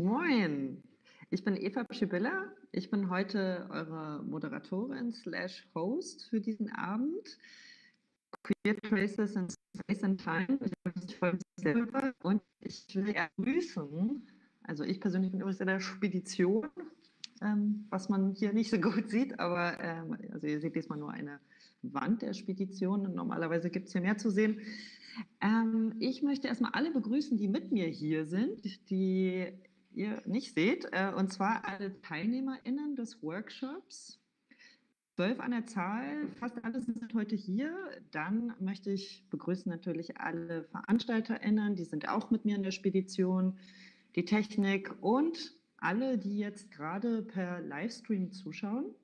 Moin, ich bin Eva Pschibilla. Ich bin heute eure Moderatorin slash Host für diesen Abend. Queer Traces in Space and Time. Ich freue mich selber und ich will grüßen. Also ich persönlich bin übrigens in der Spedition, ähm, was man hier nicht so gut sieht, aber ähm, also ihr seht diesmal nur eine Wand der Spedition. Normalerweise gibt es hier mehr zu sehen. Ähm, ich möchte erstmal alle begrüßen, die mit mir hier sind, die ihr nicht seht, äh, und zwar alle TeilnehmerInnen des Workshops. Zwölf an der Zahl, fast alle sind heute hier. Dann möchte ich begrüßen natürlich alle VeranstalterInnen, die sind auch mit mir in der Spedition, die Technik und alle, die jetzt gerade per Livestream zuschauen.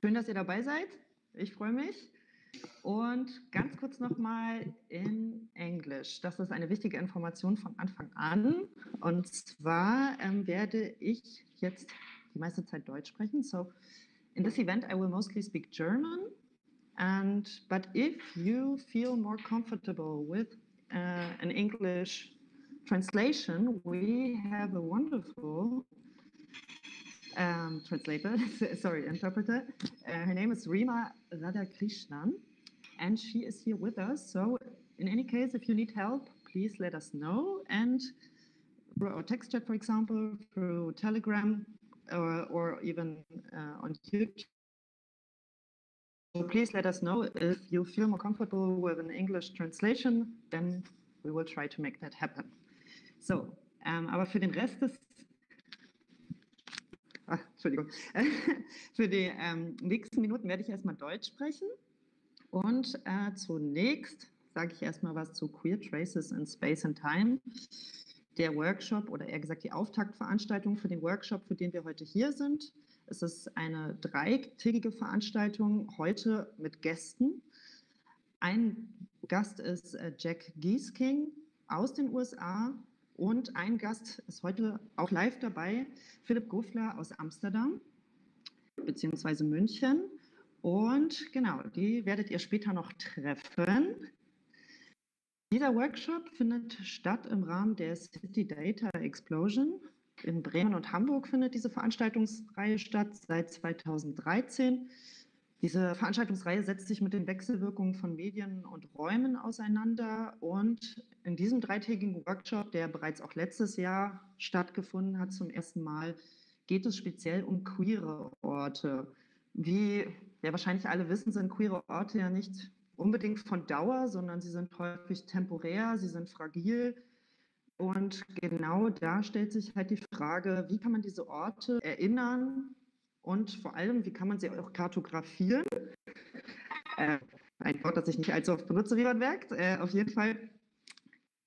Schön, dass ihr dabei seid. Ich freue mich. Und ganz kurz nochmal in Englisch. Das ist eine wichtige Information von Anfang an. Und zwar ähm, werde ich jetzt die meiste Zeit Deutsch sprechen. So, in this event, I will mostly speak German. And but if you feel more comfortable with uh, an English translation, we have a wonderful um, translator, sorry, interpreter. Uh, her name is Rima Radhakrishnan, and she is here with us. So, in any case, if you need help, please let us know. And or text chat, for example, through Telegram, or, or even uh, on YouTube. So please let us know if you feel more comfortable with an English translation, then we will try to make that happen. So, um, aber für den Rest des Ach, Entschuldigung. Für die ähm, nächsten Minuten werde ich erstmal Deutsch sprechen. Und äh, zunächst sage ich erstmal was zu Queer Traces in Space and Time. Der Workshop oder eher gesagt die Auftaktveranstaltung für den Workshop, für den wir heute hier sind. Es ist eine dreitägige Veranstaltung, heute mit Gästen. Ein Gast ist äh, Jack Giesking aus den USA, und ein Gast ist heute auch live dabei, Philipp Gofler aus Amsterdam beziehungsweise München. Und genau, die werdet ihr später noch treffen. Dieser Workshop findet statt im Rahmen der City Data Explosion. In Bremen und Hamburg findet diese Veranstaltungsreihe statt seit 2013. Diese Veranstaltungsreihe setzt sich mit den Wechselwirkungen von Medien und Räumen auseinander. Und in diesem dreitägigen Workshop, der bereits auch letztes Jahr stattgefunden hat, zum ersten Mal, geht es speziell um queere Orte. Wie ja wahrscheinlich alle wissen, sind queere Orte ja nicht unbedingt von Dauer, sondern sie sind häufig temporär, sie sind fragil. Und genau da stellt sich halt die Frage, wie kann man diese Orte erinnern, und vor allem, wie kann man sie auch kartografieren? Äh, ein Wort, das ich nicht allzu oft benutze, wie man merkt. Äh, auf jeden Fall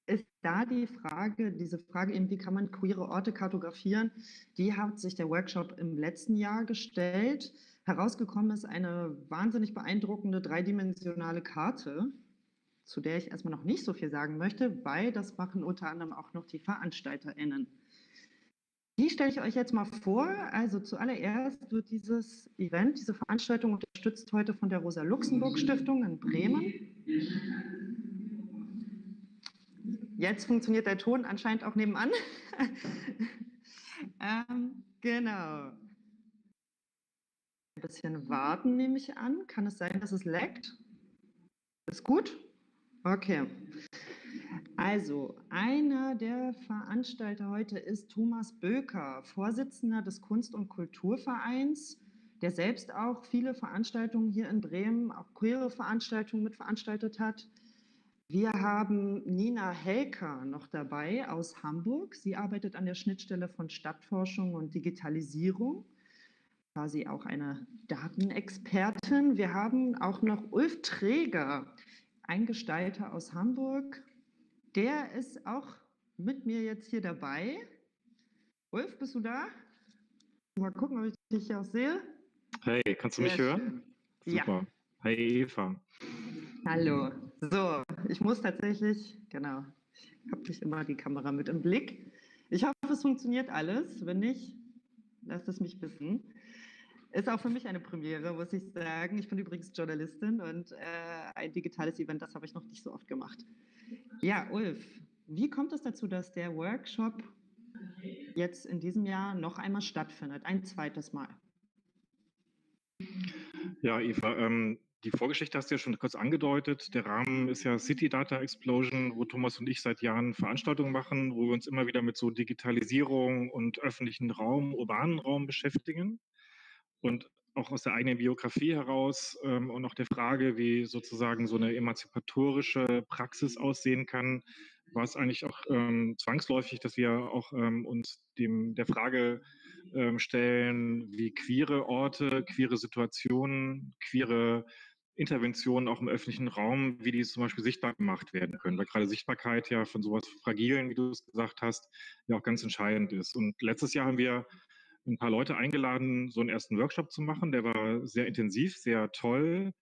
ist da die Frage, diese Frage eben, wie kann man queere Orte kartografieren, die hat sich der Workshop im letzten Jahr gestellt. Herausgekommen ist eine wahnsinnig beeindruckende dreidimensionale Karte, zu der ich erstmal noch nicht so viel sagen möchte, weil das machen unter anderem auch noch die VeranstalterInnen. Die stelle ich euch jetzt mal vor. Also zuallererst wird dieses Event, diese Veranstaltung unterstützt heute von der Rosa-Luxemburg-Stiftung in Bremen. Jetzt funktioniert der Ton anscheinend auch nebenan. ähm, genau. Ein bisschen warten, nehme ich an. Kann es sein, dass es laggt? Ist gut? Okay. Also, einer der Veranstalter heute ist Thomas Böker, Vorsitzender des Kunst- und Kulturvereins, der selbst auch viele Veranstaltungen hier in Bremen, auch queere Veranstaltungen mitveranstaltet hat. Wir haben Nina Helker noch dabei aus Hamburg. Sie arbeitet an der Schnittstelle von Stadtforschung und Digitalisierung, quasi auch eine Datenexpertin. Wir haben auch noch Ulf Träger, ein Gestalter aus Hamburg, der ist auch mit mir jetzt hier dabei. Ulf, bist du da? Mal gucken, ob ich dich hier auch sehe. Hey, kannst du mich Sehr hören? Schön. Super. Ja. Hey Eva. Hallo. So, ich muss tatsächlich, genau, ich habe nicht immer die Kamera mit im Blick. Ich hoffe, es funktioniert alles. Wenn nicht, lasst es mich wissen. Ist auch für mich eine Premiere, muss ich sagen. Ich bin übrigens Journalistin und äh, ein digitales Event, das habe ich noch nicht so oft gemacht. Ja, Ulf, wie kommt es dazu, dass der Workshop jetzt in diesem Jahr noch einmal stattfindet, ein zweites Mal. Ja, Eva, ähm, die Vorgeschichte hast du ja schon kurz angedeutet. Der Rahmen ist ja City Data Explosion, wo Thomas und ich seit Jahren Veranstaltungen machen, wo wir uns immer wieder mit so Digitalisierung und öffentlichen Raum, urbanen Raum beschäftigen. Und auch aus der eigenen Biografie heraus ähm, und auch der Frage, wie sozusagen so eine emanzipatorische Praxis aussehen kann, war es eigentlich auch ähm, zwangsläufig, dass wir auch ähm, uns dem, der Frage ähm, stellen, wie queere Orte, queere Situationen, queere Interventionen auch im öffentlichen Raum, wie die zum Beispiel sichtbar gemacht werden können, weil gerade Sichtbarkeit ja von sowas Fragilen, wie du es gesagt hast, ja auch ganz entscheidend ist. Und letztes Jahr haben wir ein paar Leute eingeladen, so einen ersten Workshop zu machen. Der war sehr intensiv, sehr toll,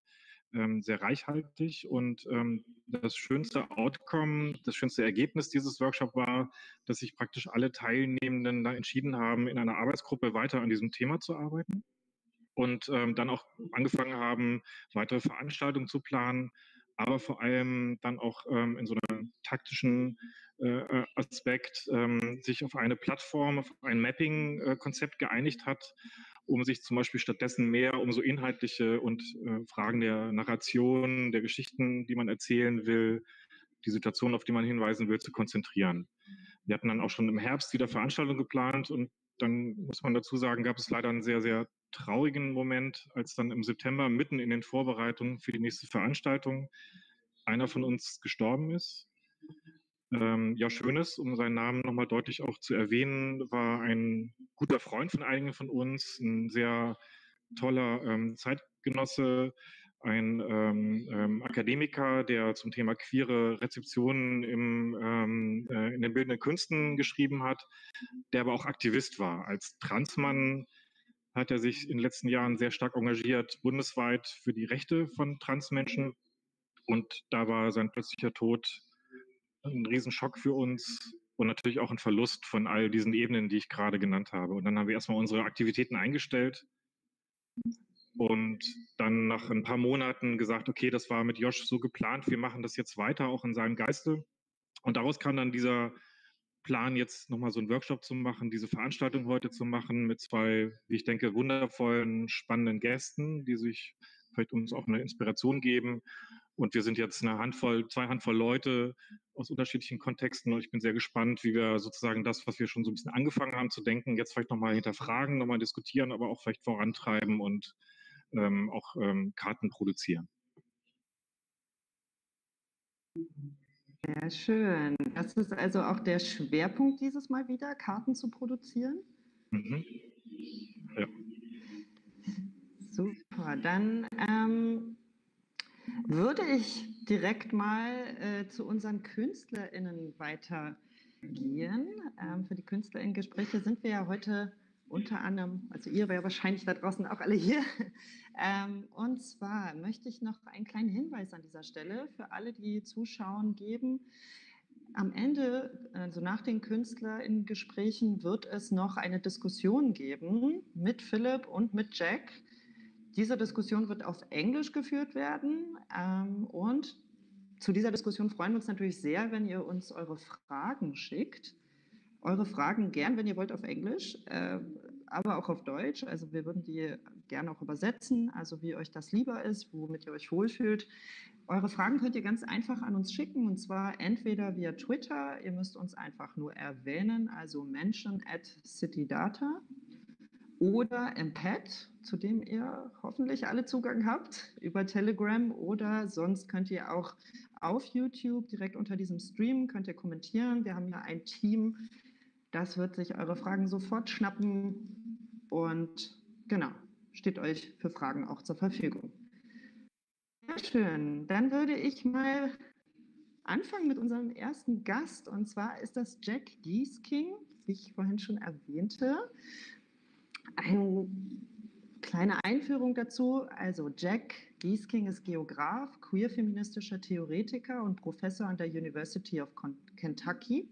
ähm, sehr reichhaltig und ähm, das schönste Outcome, das schönste Ergebnis dieses Workshops war, dass sich praktisch alle Teilnehmenden da entschieden haben, in einer Arbeitsgruppe weiter an diesem Thema zu arbeiten und ähm, dann auch angefangen haben, weitere Veranstaltungen zu planen, aber vor allem dann auch ähm, in so einem taktischen äh, äh Aspekt ähm, sich auf eine Plattform, auf ein Mapping-Konzept geeinigt hat, um sich zum Beispiel stattdessen mehr um so inhaltliche und äh, Fragen der Narration, der Geschichten, die man erzählen will, die Situation, auf die man hinweisen will, zu konzentrieren. Wir hatten dann auch schon im Herbst wieder Veranstaltungen geplant und dann muss man dazu sagen, gab es leider einen sehr, sehr traurigen Moment, als dann im September mitten in den Vorbereitungen für die nächste Veranstaltung einer von uns gestorben ist. Ähm, ja, Schönes, um seinen Namen nochmal deutlich auch zu erwähnen, war ein guter Freund von einigen von uns, ein sehr toller ähm, Zeitgenosse, ein ähm, ähm, Akademiker, der zum Thema queere Rezeptionen im, ähm, äh, in den bildenden Künsten geschrieben hat, der aber auch Aktivist war. Als Transmann hat er sich in den letzten Jahren sehr stark engagiert, bundesweit für die Rechte von Transmenschen. Und da war sein plötzlicher Tod ein Riesenschock für uns und natürlich auch ein Verlust von all diesen Ebenen, die ich gerade genannt habe. Und dann haben wir erstmal unsere Aktivitäten eingestellt und dann nach ein paar Monaten gesagt, okay, das war mit Josh so geplant, wir machen das jetzt weiter, auch in seinem Geiste. Und daraus kam dann dieser Plan, jetzt nochmal so einen Workshop zu machen, diese Veranstaltung heute zu machen mit zwei, wie ich denke, wundervollen, spannenden Gästen, die sich vielleicht uns auch eine Inspiration geben. Und wir sind jetzt eine Handvoll, zwei Handvoll Leute aus unterschiedlichen Kontexten. Und ich bin sehr gespannt, wie wir sozusagen das, was wir schon so ein bisschen angefangen haben zu denken, jetzt vielleicht nochmal hinterfragen, nochmal diskutieren, aber auch vielleicht vorantreiben und ähm, auch ähm, Karten produzieren. Sehr schön. Das ist also auch der Schwerpunkt dieses Mal wieder, Karten zu produzieren. Mhm. Ja. Super. Dann ähm, würde ich direkt mal äh, zu unseren KünstlerInnen weitergehen. Ähm, für die KünstlerInnen-Gespräche sind wir ja heute unter anderem, also ihr wäre wahrscheinlich da draußen auch alle hier. Ähm, und zwar möchte ich noch einen kleinen Hinweis an dieser Stelle für alle, die zuschauen, geben. Am Ende, also nach den KünstlerInnen-Gesprächen, wird es noch eine Diskussion geben mit Philipp und mit Jack diese Diskussion wird auf Englisch geführt werden ähm, und zu dieser Diskussion freuen wir uns natürlich sehr, wenn ihr uns eure Fragen schickt. Eure Fragen gern, wenn ihr wollt, auf Englisch, äh, aber auch auf Deutsch. Also wir würden die gerne auch übersetzen, also wie euch das lieber ist, womit ihr euch wohlfühlt. Eure Fragen könnt ihr ganz einfach an uns schicken und zwar entweder via Twitter, ihr müsst uns einfach nur erwähnen, also mention at citydata oder im Pad, zu dem ihr hoffentlich alle Zugang habt, über Telegram oder sonst könnt ihr auch auf YouTube direkt unter diesem Stream könnt ihr kommentieren. Wir haben ja ein Team, das wird sich eure Fragen sofort schnappen und genau, steht euch für Fragen auch zur Verfügung. Sehr schön. Dann würde ich mal anfangen mit unserem ersten Gast und zwar ist das Jack Giesking, wie ich vorhin schon erwähnte. Eine kleine Einführung dazu. Also Jack Giesking ist Geograf, queer-feministischer Theoretiker und Professor an der University of Kentucky.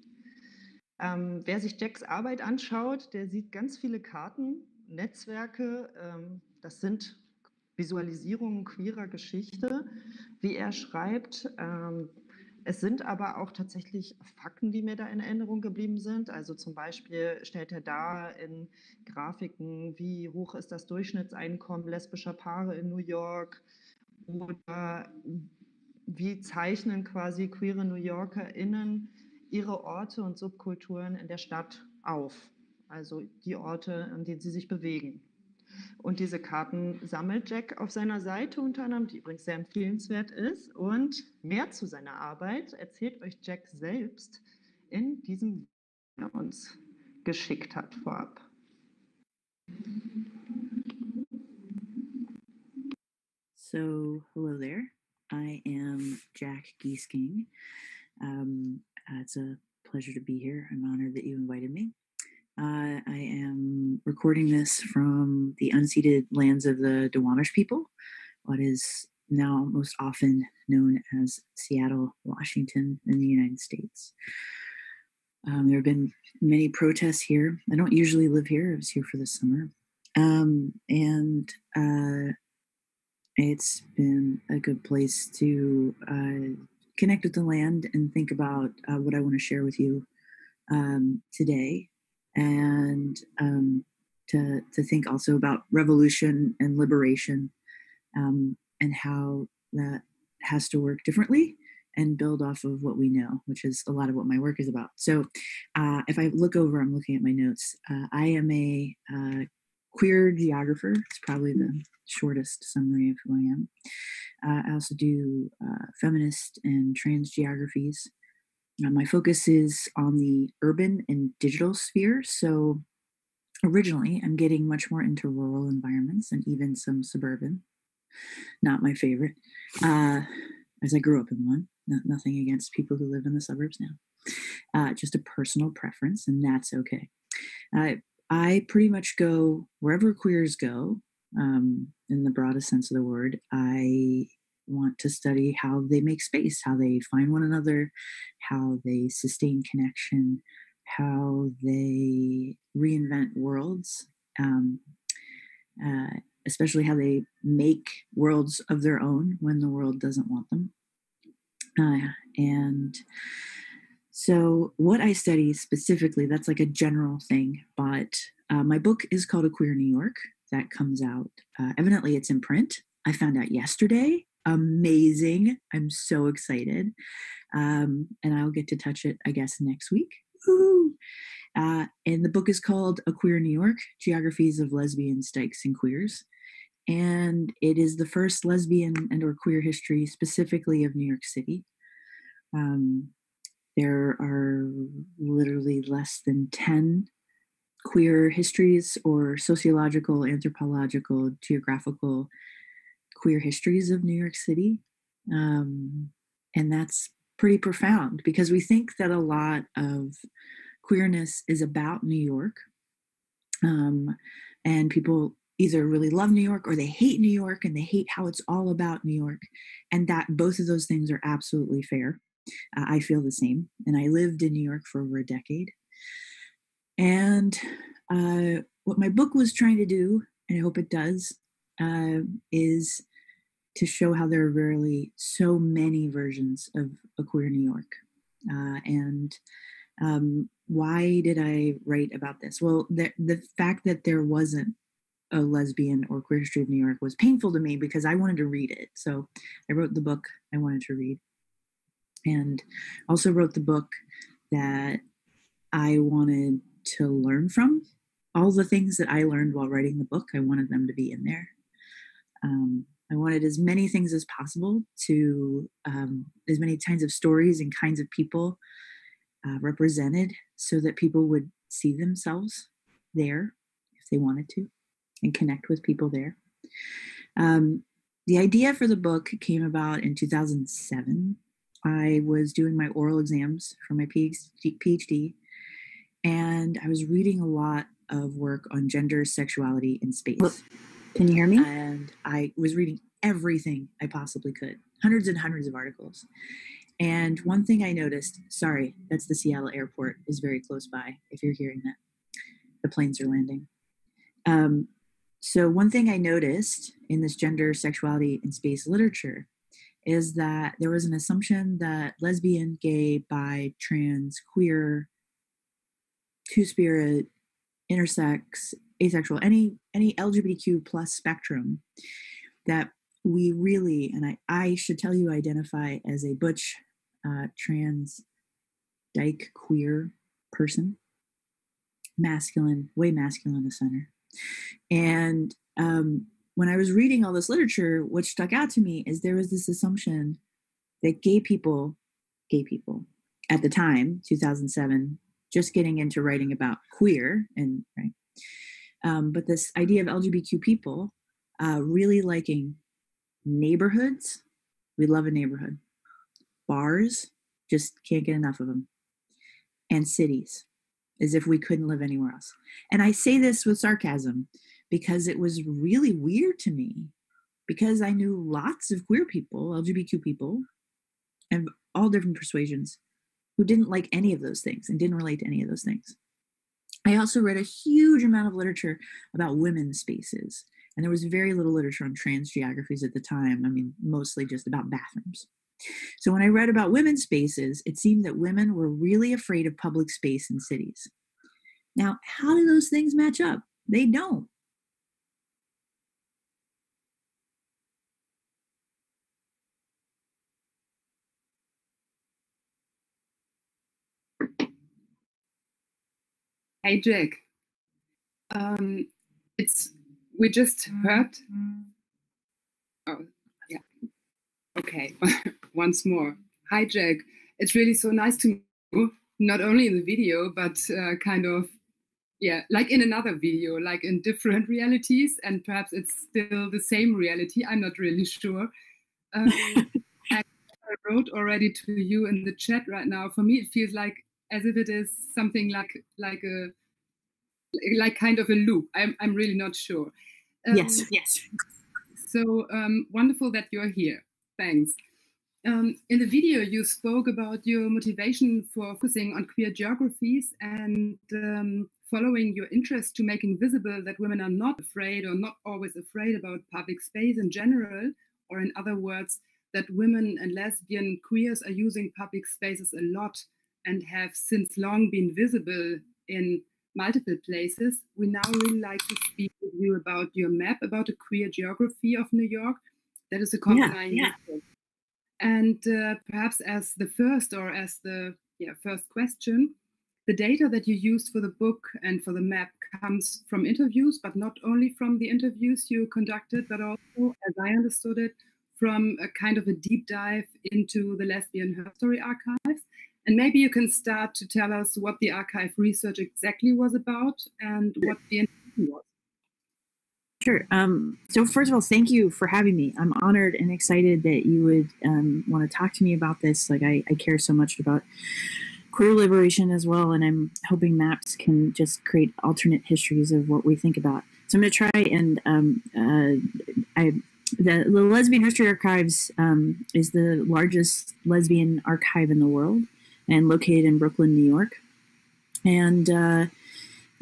Ähm, wer sich Jacks Arbeit anschaut, der sieht ganz viele Karten, Netzwerke. Ähm, das sind Visualisierungen queerer Geschichte, wie er schreibt. Ähm, es sind aber auch tatsächlich Fakten, die mir da in Erinnerung geblieben sind. Also zum Beispiel stellt er dar in Grafiken, wie hoch ist das Durchschnittseinkommen lesbischer Paare in New York oder wie zeichnen quasi queere New YorkerInnen ihre Orte und Subkulturen in der Stadt auf. Also die Orte, an denen sie sich bewegen. Und diese Karten sammelt Jack auf seiner Seite unter anderem, die übrigens sehr empfehlenswert ist. Und mehr zu seiner Arbeit erzählt euch Jack selbst in diesem, er uns geschickt hat vorab. So, hello there. I am Jack Giesking. Um, uh, it's a pleasure to be here. I'm honored that you invited me. Uh, I am recording this from the unceded lands of the Duwamish people, what is now most often known as Seattle, Washington, in the United States. Um, there have been many protests here. I don't usually live here, I was here for the summer. Um, and uh, it's been a good place to uh, connect with the land and think about uh, what I want to share with you um, today and um, to, to think also about revolution and liberation um, and how that has to work differently and build off of what we know, which is a lot of what my work is about. So, uh, if I look over, I'm looking at my notes. Uh, I am a uh, queer geographer. It's probably the shortest summary of who I am. Uh, I also do uh, feminist and trans geographies. Uh, my focus is on the urban and digital sphere. So originally, I'm getting much more into rural environments and even some suburban. Not my favorite, uh, as I grew up in one. Not, nothing against people who live in the suburbs now. Uh, just a personal preference, and that's okay. Uh, I pretty much go wherever queers go, um, in the broadest sense of the word. I want to study how they make space, how they find one another, how they sustain connection, how they reinvent worlds, um, uh, especially how they make worlds of their own when the world doesn't want them. Uh, and so, what I study specifically, that's like a general thing, but uh, my book is called A Queer New York. That comes out, uh, evidently, it's in print. I found out yesterday amazing. I'm so excited. Um, and I'll get to touch it, I guess, next week. Uh, and the book is called A Queer New York Geographies of Lesbians, Dykes, and Queers. And it is the first lesbian and or queer history specifically of New York City. Um, there are literally less than 10 queer histories or sociological, anthropological, geographical queer histories of New York City. Um, and that's pretty profound because we think that a lot of queerness is about New York. Um, and people either really love New York or they hate New York and they hate how it's all about New York. And that both of those things are absolutely fair. Uh, I feel the same. And I lived in New York for over a decade. And uh, what my book was trying to do, and I hope it does, uh, is to show how there are really so many versions of a queer New York. Uh, and um, why did I write about this? Well, the, the fact that there wasn't a lesbian or queer history of New York was painful to me because I wanted to read it. So I wrote the book I wanted to read. And also wrote the book that I wanted to learn from. All the things that I learned while writing the book, I wanted them to be in there. Um, I wanted as many things as possible to um, as many kinds of stories and kinds of people uh, represented so that people would see themselves there if they wanted to and connect with people there. Um, the idea for the book came about in 2007. I was doing my oral exams for my PhD, and I was reading a lot of work on gender, sexuality, and space. Can you hear me? And I was reading everything I possibly could, hundreds and hundreds of articles. And one thing I noticed, sorry, that's the Seattle airport, is very close by if you're hearing that. The planes are landing. Um, so, one thing I noticed in this gender, sexuality, and space literature is that there was an assumption that lesbian, gay, bi, trans, queer, two spirit, intersex, asexual, any any LGBTQ plus spectrum that we really, and I, I should tell you, identify as a butch, uh, trans, dyke, queer person, masculine, way masculine in the center. And um, when I was reading all this literature, what stuck out to me is there was this assumption that gay people, gay people at the time, 2007, just getting into writing about queer and right, um, but this idea of LGBTQ people uh, really liking neighborhoods. We love a neighborhood. Bars, just can't get enough of them. And cities, as if we couldn't live anywhere else. And I say this with sarcasm because it was really weird to me because I knew lots of queer people, LGBTQ people, and all different persuasions who didn't like any of those things and didn't relate to any of those things. I also read a huge amount of literature about women's spaces, and there was very little literature on trans geographies at the time. I mean, mostly just about bathrooms. So when I read about women's spaces, it seemed that women were really afraid of public space in cities. Now, how do those things match up? They don't. Hey, Jack. Um, it's we just heard. Oh, yeah. Okay. Once more. Hi, Jack. It's really so nice to meet you, not only in the video, but uh, kind of, yeah, like in another video, like in different realities, and perhaps it's still the same reality. I'm not really sure. Um, I wrote already to you in the chat right now. For me, it feels like as if it is something like like a like kind of a loop. I'm I'm really not sure. Um, yes, yes. So um, wonderful that you're here. Thanks. Um, in the video, you spoke about your motivation for focusing on queer geographies and um, following your interest to making visible that women are not afraid or not always afraid about public space in general, or in other words, that women and lesbian queers are using public spaces a lot and have since long been visible in multiple places. We now really like to speak with you about your map, about a queer geography of New York. That is a combined yeah, yeah. And uh, perhaps as the first or as the yeah, first question, the data that you used for the book and for the map comes from interviews, but not only from the interviews you conducted, but also, as I understood it, from a kind of a deep dive into the Lesbian Herstory archives. And maybe you can start to tell us what the archive research exactly was about and what the intention was. Sure. Um, so first of all, thank you for having me. I'm honored and excited that you would um, want to talk to me about this. Like I, I, care so much about queer liberation as well, and I'm hoping maps can just create alternate histories of what we think about. So I'm going to try and um, uh, I the, the Lesbian Herstory Archives um, is the largest lesbian archive in the world and located in Brooklyn, New York. And uh,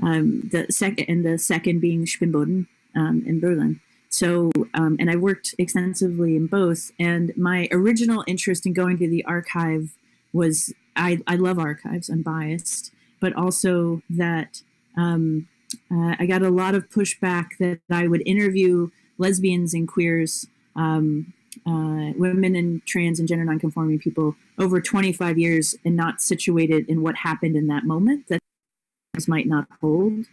um, the second and the second being Spinnboden um, in Berlin. So, um, and I worked extensively in both. And my original interest in going to the archive was I, I love archives. I'm biased, but also that um, uh, I got a lot of pushback that I would interview lesbians and queers um, uh, women and trans and gender nonconforming people over 25 years and not situated in what happened in that moment that might not hold.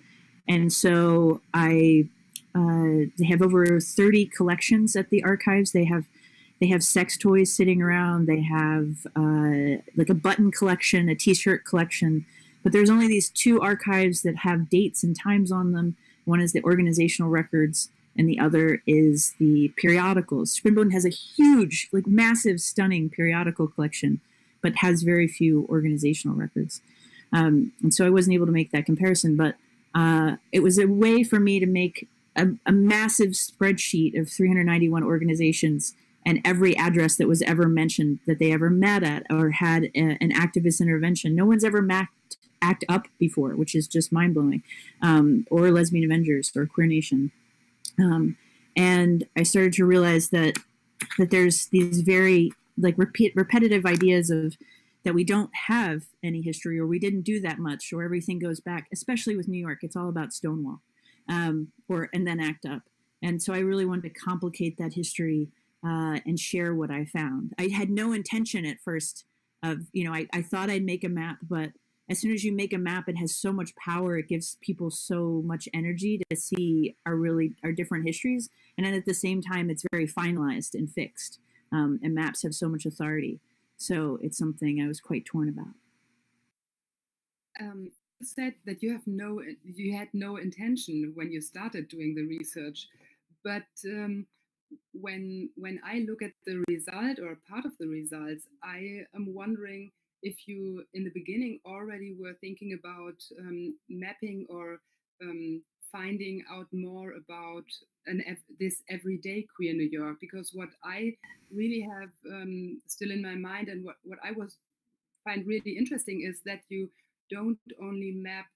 And so I uh, they have over 30 collections at the archives. They have they have sex toys sitting around. They have uh, like a button collection, a T-shirt collection. But there's only these two archives that have dates and times on them. One is the organizational records, and the other is the periodicals. Spinnboden has a huge, like massive, stunning periodical collection, but has very few organizational records. Um, and so I wasn't able to make that comparison, but uh, it was a way for me to make a, a, massive spreadsheet of 391 organizations and every address that was ever mentioned that they ever met at or had a, an activist intervention. No one's ever mapped ACT UP before, which is just mind blowing, um, or Lesbian Avengers or Queer Nation. Um, and I started to realize that that there's these very like repeat repetitive ideas of that we don't have any history or we didn't do that much or everything goes back especially with new york. It's all about stonewall um, or and then act up. And so i really wanted to complicate that history uh, and share what i found. I had no intention at first of you know I, I thought i'd make a map but as soon as you make a map it has so much power it gives people so much energy to see our really our different histories and then at the same time it's very finalized and fixed um, and maps have so much authority so it's something I was quite torn about. Um, said that you have no, you had no intention when you started doing the research, but um, when when I look at the result or part of the results, I am wondering if you in the beginning already were thinking about um, mapping or um, finding out more about an this everyday queer New York because what I really have um, still in my mind and what, what I was find really interesting is that you don't only map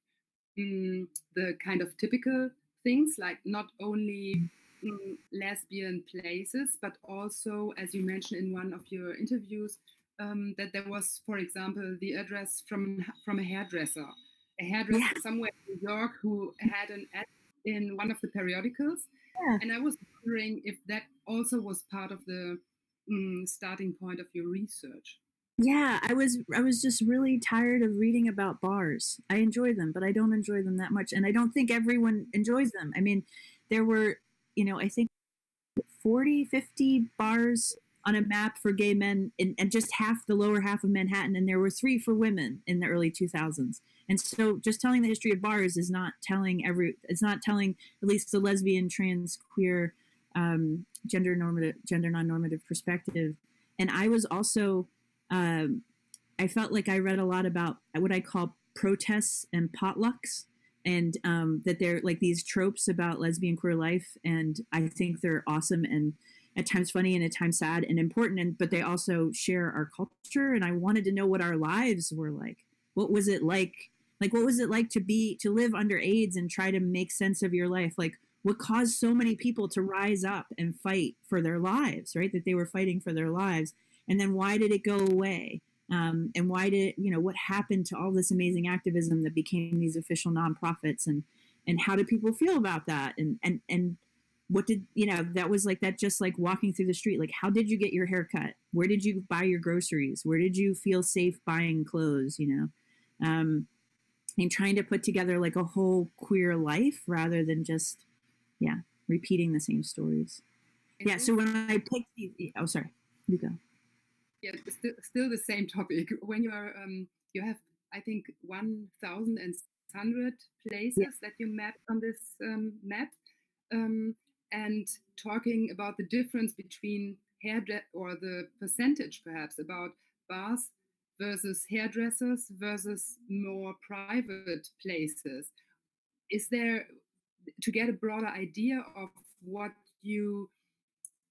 mm, the kind of typical things like not only mm, lesbian places but also as you mentioned in one of your interviews um, that there was for example the address from from a hairdresser a hairdresser yeah. somewhere in New York who had an ad in one of the periodicals. Yeah. And I was wondering if that also was part of the um, starting point of your research. Yeah, I was I was just really tired of reading about bars. I enjoy them, but I don't enjoy them that much and I don't think everyone enjoys them. I mean, there were, you know, I think 40, 50 bars on a map for gay men and, and just half the lower half of Manhattan and there were 3 for women in the early 2000s. And so just telling the history of bars is not telling every, it's not telling at least the lesbian, trans, queer, um, gender normative, gender non-normative perspective. And I was also, um, I felt like I read a lot about what I call protests and potlucks and um, that they're like these tropes about lesbian queer life. And I think they're awesome and at times funny and at times sad and important. And, but they also share our culture. And I wanted to know what our lives were like. What was it like like, what was it like to be to live under AIDS and try to make sense of your life? Like, what caused so many people to rise up and fight for their lives, right? That they were fighting for their lives, and then why did it go away? Um, and why did you know what happened to all this amazing activism that became these official nonprofits and and how did people feel about that and and and what did you know that was like that just like walking through the street like how did you get your hair cut? Where did you buy your groceries? Where did you feel safe buying clothes you know? Um, and trying to put together like a whole queer life rather than just yeah repeating the same stories. Yeah so when i picked these oh sorry you go. Yeah still, still the same topic. When you are um you have i think 1100 places yeah. that you map on this um, map um, and talking about the difference between hair or the percentage perhaps about bars versus hairdressers versus more private places. Is there to get a broader idea of what you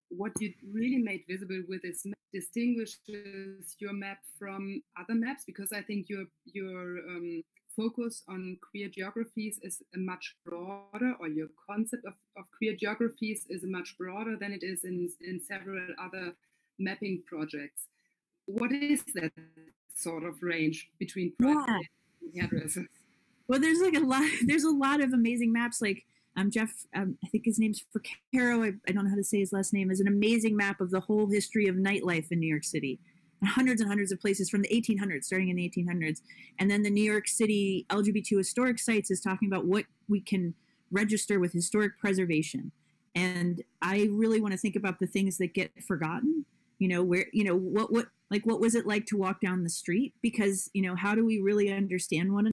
what you really made visible with this map distinguishes your map from other maps because I think your your um, focus on queer geographies is a much broader or your concept of, of queer geographies is a much broader than it is in, in several other mapping projects. What is that sort of range between yeah. hairdressers. Well, there's like a lot. There's a lot of amazing maps. Like um, Jeff, um, I think his name's for Caro. I, I don't know how to say his last name. Is an amazing map of the whole history of nightlife in New York City, hundreds and hundreds of places from the 1800s, starting in the 1800s. And then the New York City LGBT historic sites is talking about what we can register with historic preservation. And I really want to think about the things that get forgotten. You know, where you know what what like what was it like to walk down the street because you know how do we really understand one another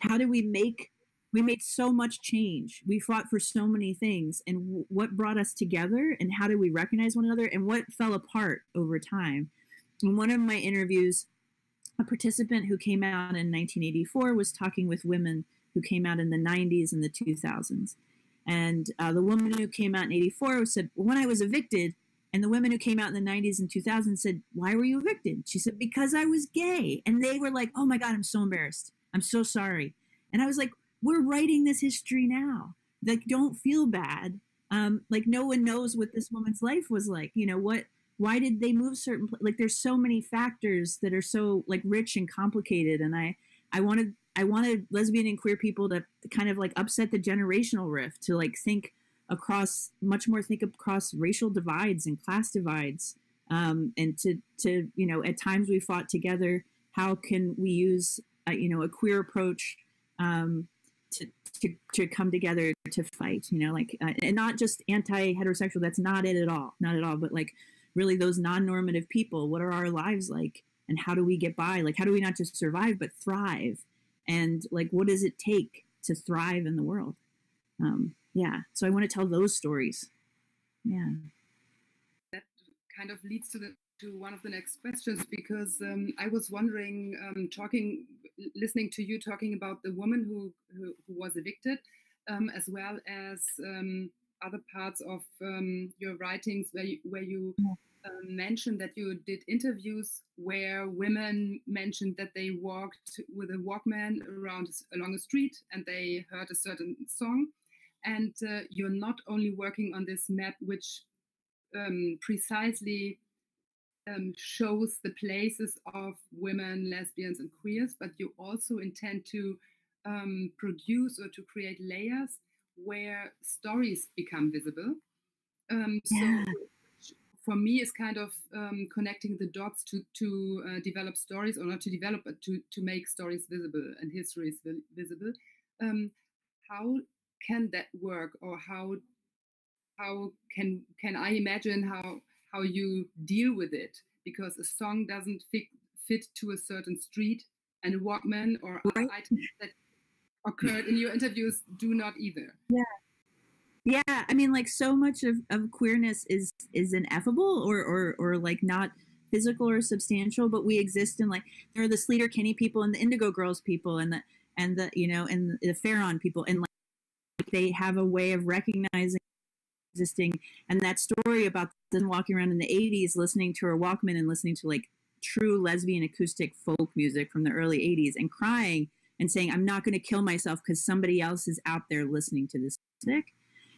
how do we make we made so much change we fought for so many things and w- what brought us together and how did we recognize one another and what fell apart over time in one of my interviews a participant who came out in 1984 was talking with women who came out in the 90s and the 2000s and uh, the woman who came out in 84 said when i was evicted and the women who came out in the 90s and 2000s said, Why were you evicted? She said, Because I was gay. And they were like, Oh my God, I'm so embarrassed. I'm so sorry. And I was like, We're writing this history now. Like, don't feel bad. um, like no one knows what this woman's life was like. You know what? Why did they move certain? Like there's so many factors that are so like rich and complicated, and I I wanted I wanted lesbian and queer people to kind of like upset the generational rift to like think across much more think across racial divides and class divides um, and to to you know at times we fought together how can we use uh, you know a queer approach um, to, to to come together to fight you know like uh, and not just anti-heterosexual that's not it at all not at all but like really those non-normative people what are our lives like? And how do we get by? Like how do we not just survive but thrive? And like what does it take to thrive in the world? Um, yeah so i want to tell those stories. Yeah. That kind of leads to the to one of the next questions because um, I was wondering, um, talking, listening to you talking about the woman who who, who was evicted, um, as well as um, other parts of um, your writings where you, where you um, mentioned that you did interviews where women mentioned that they walked with a Walkman around along a street and they heard a certain song, and uh, you're not only working on this map which precisely um, shows the places of women, lesbians, and queers, but you also intend to um, produce or to create layers where stories become visible. Um, yeah. So for me, it's kind of um, connecting the dots to to uh, develop stories, or not to develop, but to to make stories visible and histories visible. Um, how can that work, or how how can can I imagine how how you deal with it because a song doesn't fit, fit to a certain street and a Walkman or right. items that occurred in your interviews do not either. Yeah. Yeah, I mean like so much of, of queerness is is ineffable or, or or like not physical or substantial, but we exist in like there are the Sleater-Kinney people and the Indigo Girls people and the and the you know and the Ferron people and like they have a way of recognizing existing. And that story about them walking around in the 80s listening to her walkman and listening to like true lesbian acoustic folk music from the early 80s and crying and saying i'm not going to kill myself because somebody else is out there listening to this music.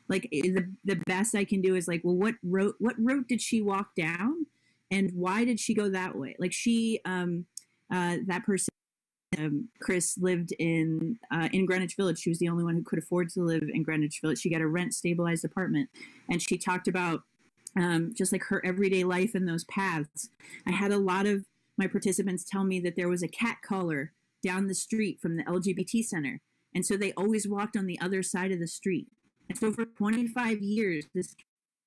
Like eh, the, the best i can do is like well what route what route did she walk down and why did she go that way? Like she um uh that person um, Chris lived in uh, in Greenwich Village. She was the only one who could afford to live in Greenwich Village. She got a rent stabilized apartment, and she talked about um, just like her everyday life and those paths. I had a lot of my participants tell me that there was a cat caller down the street from the LGBT center, and so they always walked on the other side of the street. And so for 25 years, this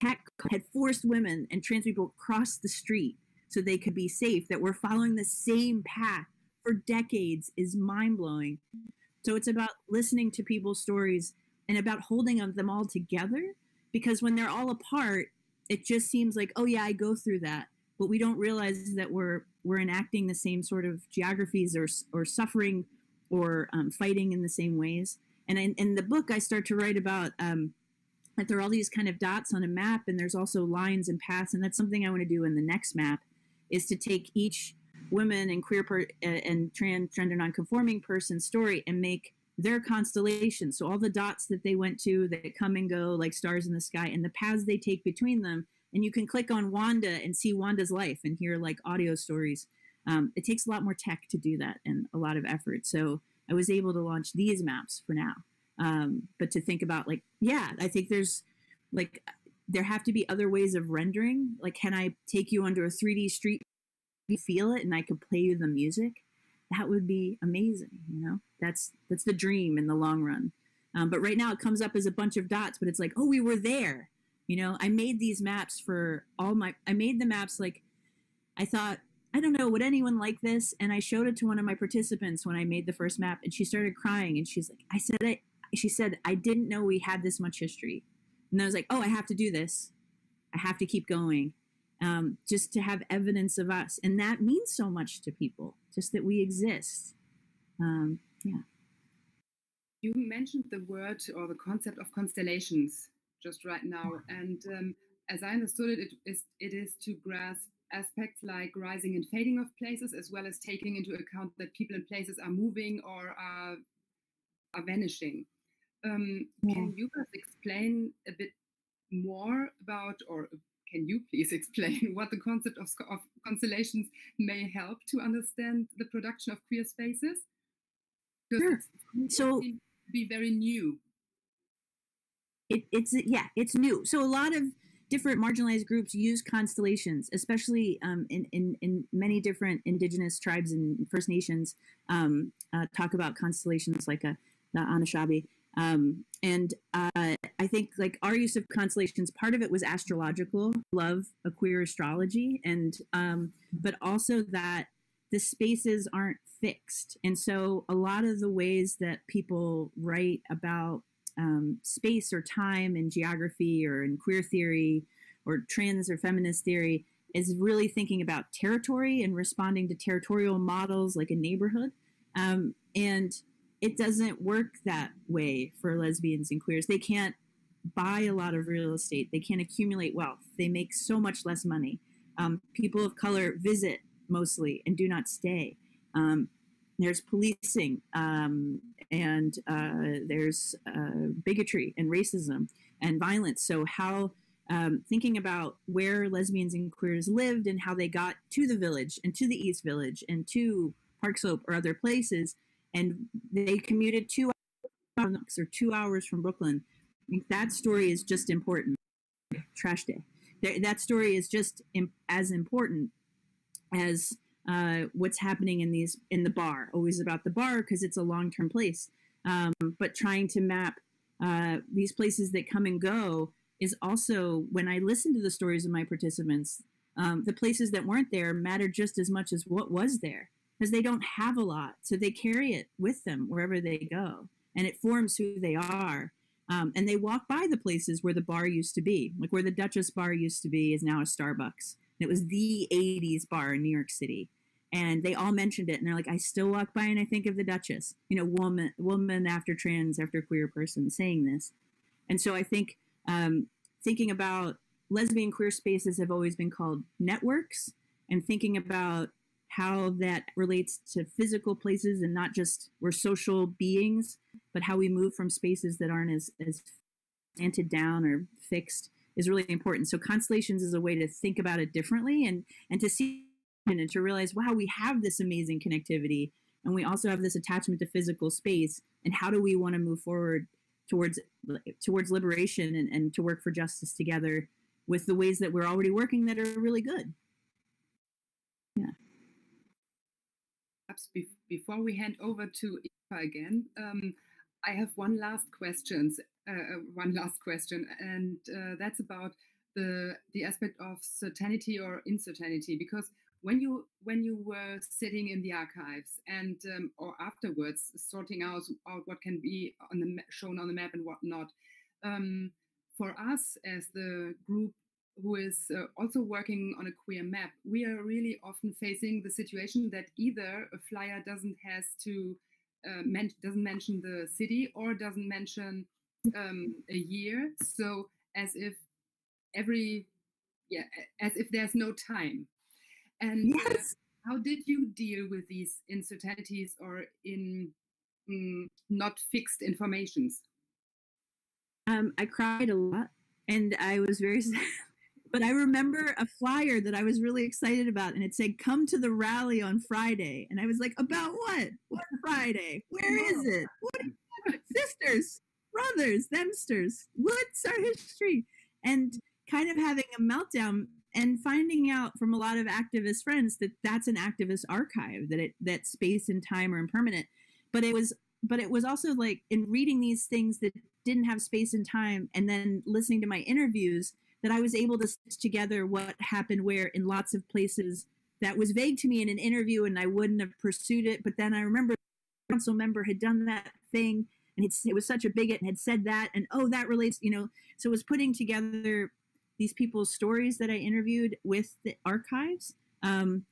cat had forced women and trans people across the street so they could be safe. That we're following the same path for decades is mind blowing. So it's about listening to people's stories and about holding them all together because when they're all apart, it just seems like, oh yeah, I go through that. But we don't realize that we're we're enacting the same sort of geographies or or suffering or um, fighting in the same ways. And in, in, the book, I start to write about um, that there are all these kind of dots on a map, and there's also lines and paths. And that's something I want to do in the next map, is to take each women and queer per- and transgender nonconforming person story and make their constellation. So all the dots that they went to that come and go like stars in the sky and the paths they take between them. And you can click on Wanda and see Wanda's life and hear like audio stories. Um, it takes a lot more tech to do that and a lot of effort. So I was able to launch these maps for now. Um, but to think about like, yeah, I think there's like, there have to be other ways of rendering. Like, can I take you under a 3D street you feel it and I could play you the music, that would be amazing. You know, that's that's the dream in the long run. Um, but right now it comes up as a bunch of dots, but it's like, oh, we were there. You know, I made these maps for all my. I made the maps like I thought. I don't know, would anyone like this? And I showed it to one of my participants when I made the first map, and she started crying. And she's like, I said it. She said, I didn't know we had this much history. And I was like, oh, I have to do this. I have to keep going um, just to have evidence of us. And that means so much to people, just that we exist. Um, yeah. You mentioned the word or the concept of constellations just right now. And um, as I understood it, it is, it is to grasp aspects like rising and fading of places, as well as taking into account that people and places are moving or are, are vanishing. Um, yeah. Can you explain a bit more about, or can you please explain what the concept of, of constellations may help to understand the production of queer spaces? Sure. so be very new. It, it's yeah, it's new. So a lot of different marginalized groups use constellations, especially um, in, in, in many different indigenous tribes and First Nations um, uh, talk about constellations like a, uh, the Anishinaabe. Um, and uh, I think like our use of constellations, part of it was astrological, love a queer astrology, and um, but also that the spaces aren't fixed. And so a lot of the ways that people write about um, space or time and geography or in queer theory or trans or feminist theory is really thinking about territory and responding to territorial models like a neighborhood. Um, and it doesn't work that way for lesbians and queers. They can't buy a lot of real estate, they can't accumulate wealth, they make so much less money. Um, people of color visit mostly and do not stay. Um, there's policing um, and uh, there's uh, bigotry and racism and violence. So, how um, thinking about where lesbians and queers lived and how they got to the village and to the East Village and to Park Slope or other places, and they commuted two hours or two hours from Brooklyn. That story is just important. Trash day. That story is just as important as uh, what's happening in these in the bar. Always about the bar because it's a long term place. Um, but trying to map uh, these places that come and go is also when I listen to the stories of my participants, um, the places that weren't there matter just as much as what was there because they don't have a lot, so they carry it with them wherever they go, and it forms who they are. Um, and they walk by the places where the bar used to be, like where the Duchess Bar used to be, is now a Starbucks. And it was the 80s bar in New York City and they all mentioned it and they're like i still walk by and i think of the duchess you know woman woman after trans after queer person saying this and so i think um, thinking about lesbian queer spaces have always been called networks and thinking about how that relates to physical places and not just we're social beings but how we move from spaces that aren't as as planted down or fixed is really important so constellations is a way to think about it differently and and to see and to realize, wow, we have this amazing connectivity and we also have this attachment to physical space. And how do we want to move forward towards towards liberation and, and to work for justice together with the ways that we're already working that are really good? Yeah. Perhaps be- before we hand over to Eva again, um, I have one last question. Uh, uh, one last question, and uh, that's about the the aspect of certainty or uncertainty, because when you when you were sitting in the archives and um, or afterwards sorting out out what can be on the shown on the map and what not um, for us as the group who is uh, also working on a queer map we are really often facing the situation that either a flyer doesn't has to uh, men- doesn't mention the city or doesn't mention um, a year so as if every yeah as if there's no time and yes. uh, how did you deal with these uncertainties or in mm, not fixed informations? Um, I cried a lot and I was very sad. But I remember a flyer that I was really excited about, and it said, Come to the rally on Friday. And I was like, About what? What Friday? Where is it? What? Sisters, brothers, themsters. What's our history? And kind of having a meltdown and finding out from a lot of activist friends that that's an activist archive that it that space and time are impermanent but it was but it was also like in reading these things that didn't have space and time and then listening to my interviews that i was able to stitch together what happened where in lots of places that was vague to me in an interview and i wouldn't have pursued it but then i remember a council member had done that thing and it was such a bigot and had said that and oh that relates you know so it was putting together these people's stories that I interviewed with the archives. Um,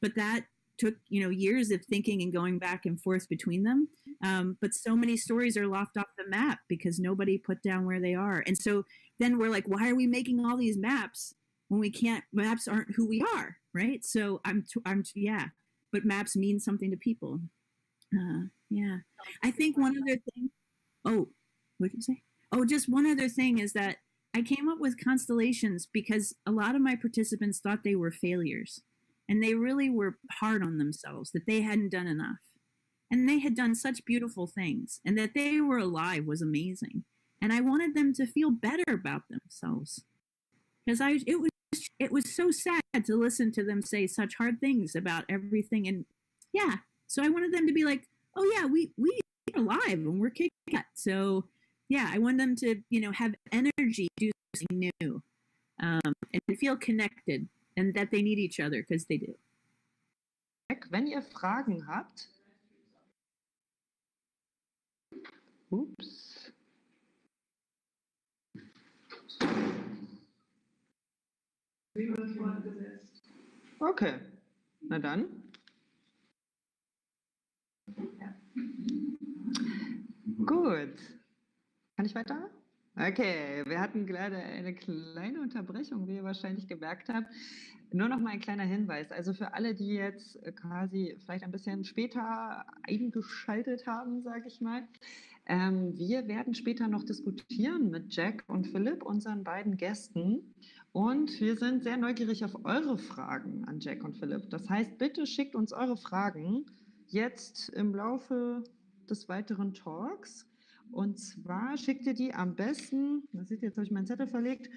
but that took you know years of thinking and going back and forth between them. Um, but so many stories are lost off the map because nobody put down where they are. And so then we're like, why are we making all these maps when we can't? Maps aren't who we are, right? So I'm, t- I'm, t- yeah. But maps mean something to people. Uh, yeah. I think one other thing. Oh, what did you say? Oh, just one other thing is that I came up with constellations because a lot of my participants thought they were failures and they really were hard on themselves that they hadn't done enough. And they had done such beautiful things and that they were alive was amazing. And I wanted them to feel better about themselves. Because I it was it was so sad to listen to them say such hard things about everything and yeah. So I wanted them to be like, "Oh yeah, we we are alive and we're kicking butt." So yeah, I want them to, you know, have energy, do something new, um, and feel connected and that they need each other because they do. Wenn ihr Fragen habt, Okay, na dann. Gut. Kann ich weiter? Okay, wir hatten gerade eine kleine Unterbrechung, wie ihr wahrscheinlich gemerkt habt. Nur noch mal ein kleiner Hinweis. Also für alle, die jetzt quasi vielleicht ein bisschen später eingeschaltet haben, sage ich mal. Ähm, wir werden später noch diskutieren mit Jack und Philipp, unseren beiden Gästen. Und wir sind sehr neugierig auf eure Fragen an Jack und Philipp. Das heißt, bitte schickt uns eure Fragen jetzt im Laufe des weiteren Talks. Und zwar schickt ihr die am besten, das seht ihr, jetzt habe ich meinen Zettel verlegt,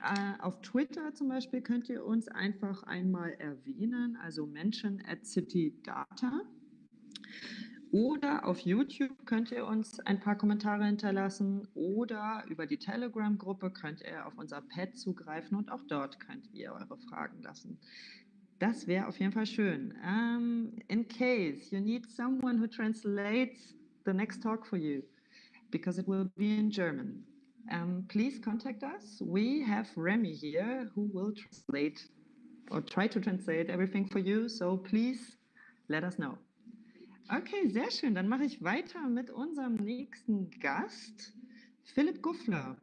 äh, auf Twitter zum Beispiel könnt ihr uns einfach einmal erwähnen, also Menschen at City Data. Oder auf YouTube könnt ihr uns ein paar Kommentare hinterlassen oder über die Telegram-Gruppe könnt ihr auf unser Pad zugreifen und auch dort könnt ihr eure Fragen lassen. Das wäre auf jeden Fall schön. Um, in case you need someone who translates the next talk for you, because it will be in German. Um, please contact us. We have Remy here who will translate or try to translate everything for you. So please let us know. Okay, sehr schön. Dann mache ich weiter mit unserem nächsten Gast, Philipp Guffler.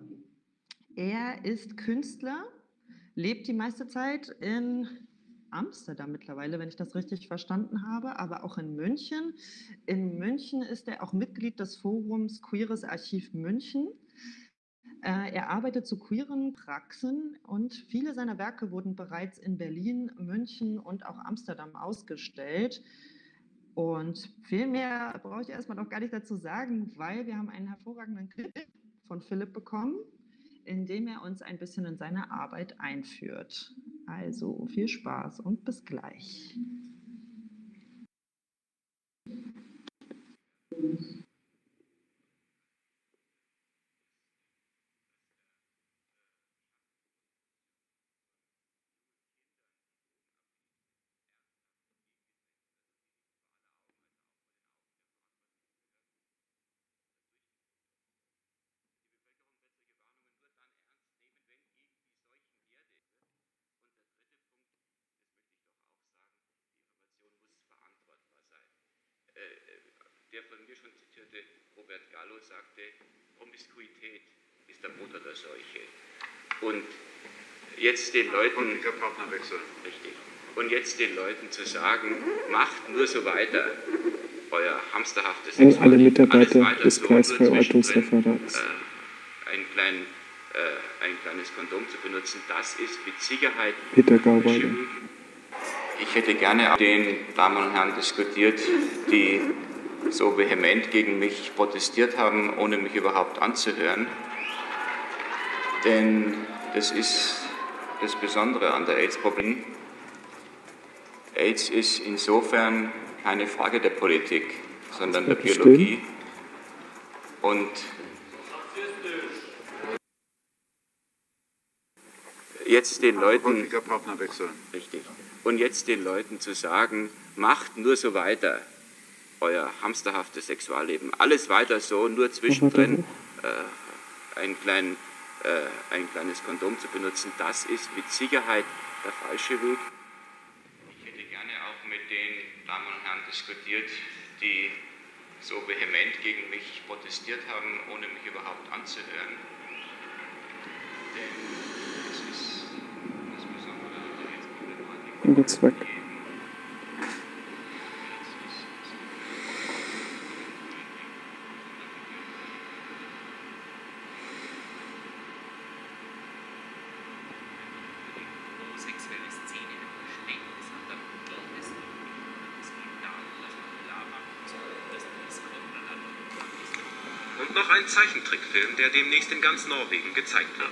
Er ist Künstler, lebt die meiste Zeit in Amsterdam mittlerweile, wenn ich das richtig verstanden habe, aber auch in München. In München ist er auch Mitglied des Forums Queeres Archiv München. Äh, er arbeitet zu queeren Praxen und viele seiner Werke wurden bereits in Berlin, München und auch Amsterdam ausgestellt. Und viel mehr brauche ich erstmal noch gar nicht dazu sagen, weil wir haben einen hervorragenden Clip von Philipp bekommen indem er uns ein bisschen in seine Arbeit einführt. Also viel Spaß und bis gleich. Der von mir schon zitierte Robert Gallo sagte, Promiskuität ist der Mutter der Seuche. Und jetzt den Leuten. Richtig. Und jetzt den Leuten zu sagen, macht nur so weiter, euer hamsterhaftes An alle Mitarbeiter des Kreisverwaltungsreferats. Äh, ein, klein, äh, ein kleines Kondom zu benutzen, das ist mit Sicherheit. Peter Gauweiler. Ich hätte gerne mit den Damen und Herren diskutiert, die so vehement gegen mich protestiert haben, ohne mich überhaupt anzuhören. Denn das ist das Besondere an der AIDS-Problem. AIDS ist insofern keine Frage der Politik, sondern der Biologie. Und jetzt den Leuten richtig und jetzt den Leuten zu sagen, macht nur so weiter, euer hamsterhaftes Sexualleben. Alles weiter so, nur zwischendrin äh, ein, klein, äh, ein kleines Kondom zu benutzen, das ist mit Sicherheit der falsche Weg. Ich hätte gerne auch mit den Damen und Herren diskutiert, die so vehement gegen mich protestiert haben, ohne mich überhaupt anzuhören. Denn das ist das Besondere an der Rechtsproblematik. Ein Zeichentrickfilm, der demnächst in ganz Norwegen gezeigt wird.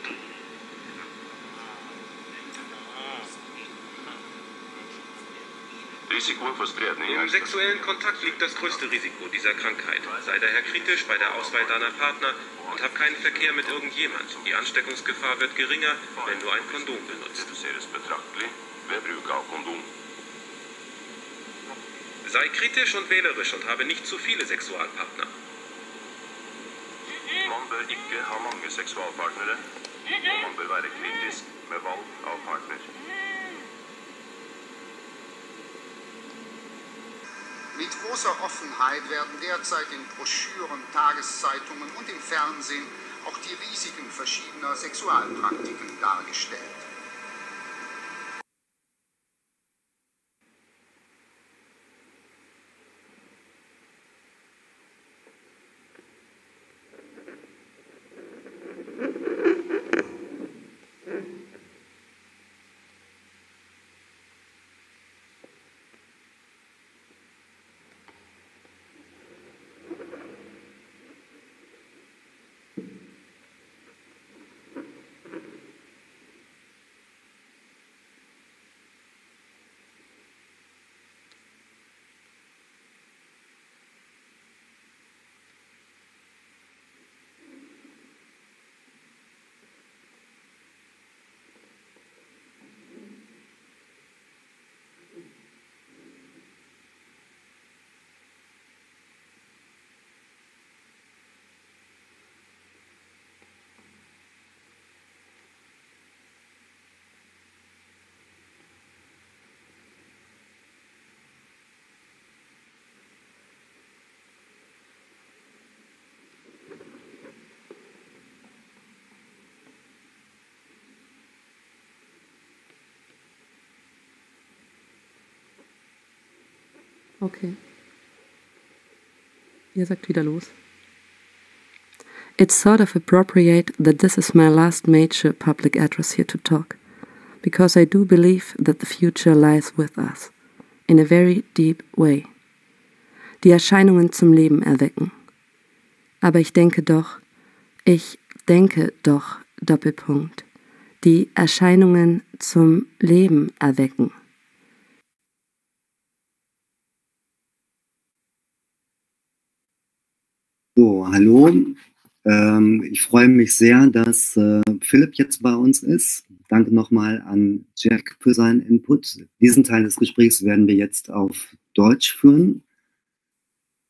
Im sexuellen Kontakt liegt das größte Risiko dieser Krankheit. Sei daher kritisch bei der Auswahl deiner Partner und hab keinen Verkehr mit irgendjemand. Die Ansteckungsgefahr wird geringer, wenn du ein Kondom benutzt. Sei kritisch und wählerisch und habe nicht zu viele Sexualpartner. Man bør ikke ha mange seksualpartnere, og man bør være kritisk med valg av partner. Mit großer Offenheit werden derzeit in Broschüren, Tageszeitungen und im Fernsehen auch die Risiken verschiedener Sexualpraktiken dargestellt. Okay. Ihr sagt wieder los. It's sort of appropriate that this is my last major public address here to talk, because I do believe that the future lies with us, in a very deep way. Die Erscheinungen zum Leben erwecken. Aber ich denke doch, ich denke doch, Doppelpunkt, die Erscheinungen zum Leben erwecken. So, hallo. Ähm, ich freue mich sehr, dass äh, Philipp jetzt bei uns ist. Danke nochmal an Jack für seinen Input. Diesen Teil des Gesprächs werden wir jetzt auf Deutsch führen.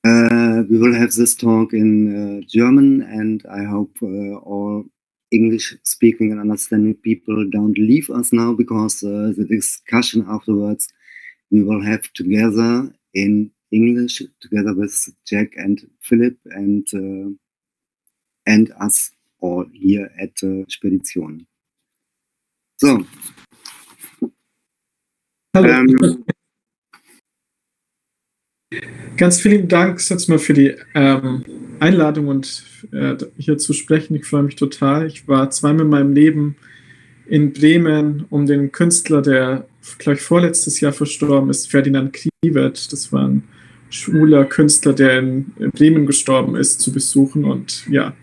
Uh, we will have this talk in uh, German and I hope uh, all English speaking and understanding people don't leave us now because the discussion afterwards we will have together in English together with Jack and Philip and uh, and us all here at uh, Spedition. So. Hallo. Ähm, Ganz vielen Dank, Satzma, für die ähm, Einladung und äh, hier zu sprechen. Ich freue mich total. Ich war zweimal in meinem Leben in Bremen, um den Künstler, der gleich vorletztes Jahr verstorben ist, Ferdinand Kriwet. Das war ein schwuler Künstler, der in, Bremen gestorben ist, zu besuchen. Und ja,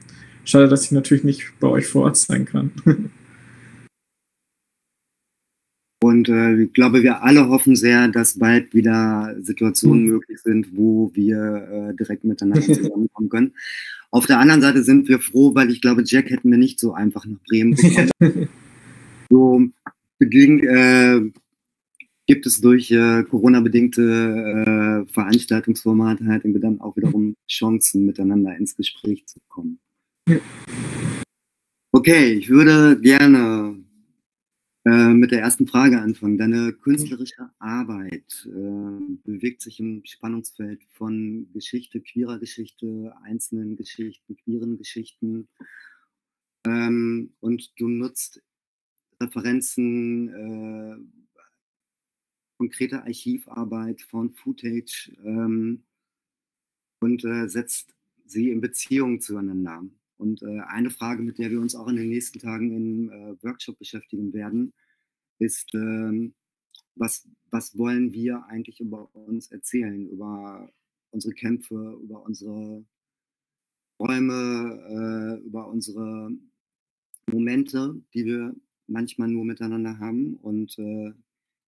schade, dass ich natürlich nicht bei euch vor Ort sein kann. Und äh, ich glaube, wir alle hoffen sehr, dass bald wieder Situationen mhm. möglich sind, wo wir äh, direkt miteinander zusammenkommen können. Auf der anderen Seite sind wir froh, weil ich glaube, Jack hätten wir nicht so einfach nach Bremen bekommen. so bedingt, äh, gibt es durch äh, Corona-bedingte äh, Veranstaltungsformate halt dann auch wiederum Chancen, miteinander ins Gespräch zu kommen. Okay, ich würde gerne äh, mit der ersten Frage anfangen. Deine künstlerische Arbeit äh, bewegt sich im Spannungsfeld von Geschichte, queerer Geschichte, einzelnen Geschichten, queeren Geschichten. Ähm, und du nutzt Referenzen äh, konkrete Archivarbeit von Footage ähm, und äh, setzt sie in Beziehung zueinander. Und äh, eine Frage, mit der wir uns auch in den nächsten Tagen im äh, Workshop beschäftigen werden, ist, ähm, was, was wollen wir eigentlich über uns erzählen, über unsere Kämpfe, über unsere Träume, äh, über unsere Momente, die wir manchmal nur miteinander haben und äh,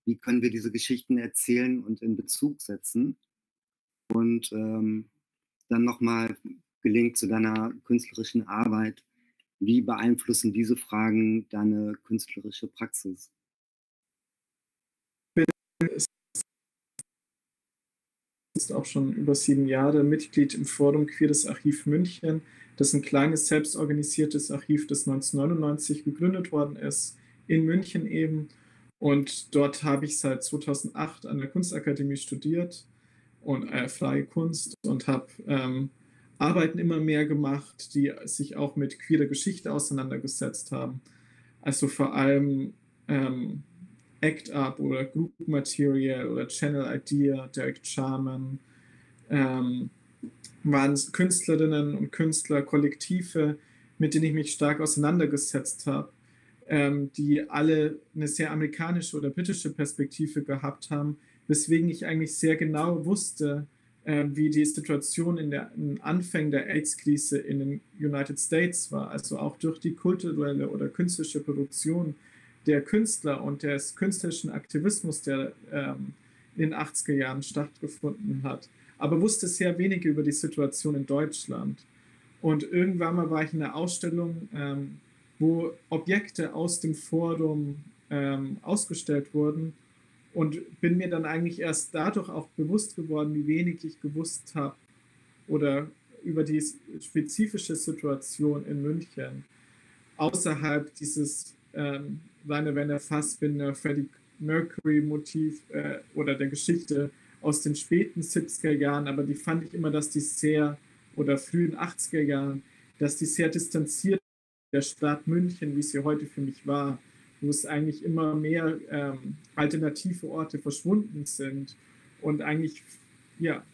wie können wir diese Geschichten erzählen und in Bezug setzen. Und ähm, dann nochmal gelingt zu deiner künstlerischen Arbeit, wie beeinflussen diese Fragen deine künstlerische Praxis? ist auch schon über sieben Jahre Mitglied im Forum Queeres Archiv München. Das ist ein kleines, selbstorganisiertes Archiv, das 1999 gegründet worden ist, in München eben. Und dort habe ich seit 2008 an der Kunstakademie studiert und äh, freie Kunst und habe ähm, Arbeiten immer mehr gemacht, die sich auch mit queerer Geschichte auseinandergesetzt haben. Also vor allem ähm, Act Up oder Group Material oder Channel Idea, Derek Charman, ähm, waren Künstlerinnen und Künstler, Kollektive, mit denen ich mich stark auseinandergesetzt habe, ähm, die alle eine sehr amerikanische oder britische Perspektive gehabt haben, weswegen ich eigentlich sehr genau wusste, äh, wie die Situation in den Anfängen der AIDS-Krise in den United States war, also auch durch die kulturelle oder künstlerische Produktion der Künstler und des künstlerischen Aktivismus, der ähm, in den 80er Jahren stattgefunden hat, aber wusste sehr wenig über die Situation in Deutschland. Und irgendwann mal war ich in einer Ausstellung, ähm, wo Objekte aus dem Forum ähm, ausgestellt wurden und bin mir dann eigentlich erst dadurch auch bewusst geworden, wie wenig ich gewusst habe oder über die spezifische Situation in München außerhalb dieses ähm, Rainer Werner Fassbinder, Freddie Mercury Motiv äh, oder der Geschichte aus den späten 70er Jahren, aber die fand ich immer, dass die sehr, oder frühen 80er Jahren, dass die sehr distanziert der Stadt München, wie sie heute für mich war, wo es eigentlich immer mehr ähm, alternative Orte verschwunden sind und eigentlich, ja,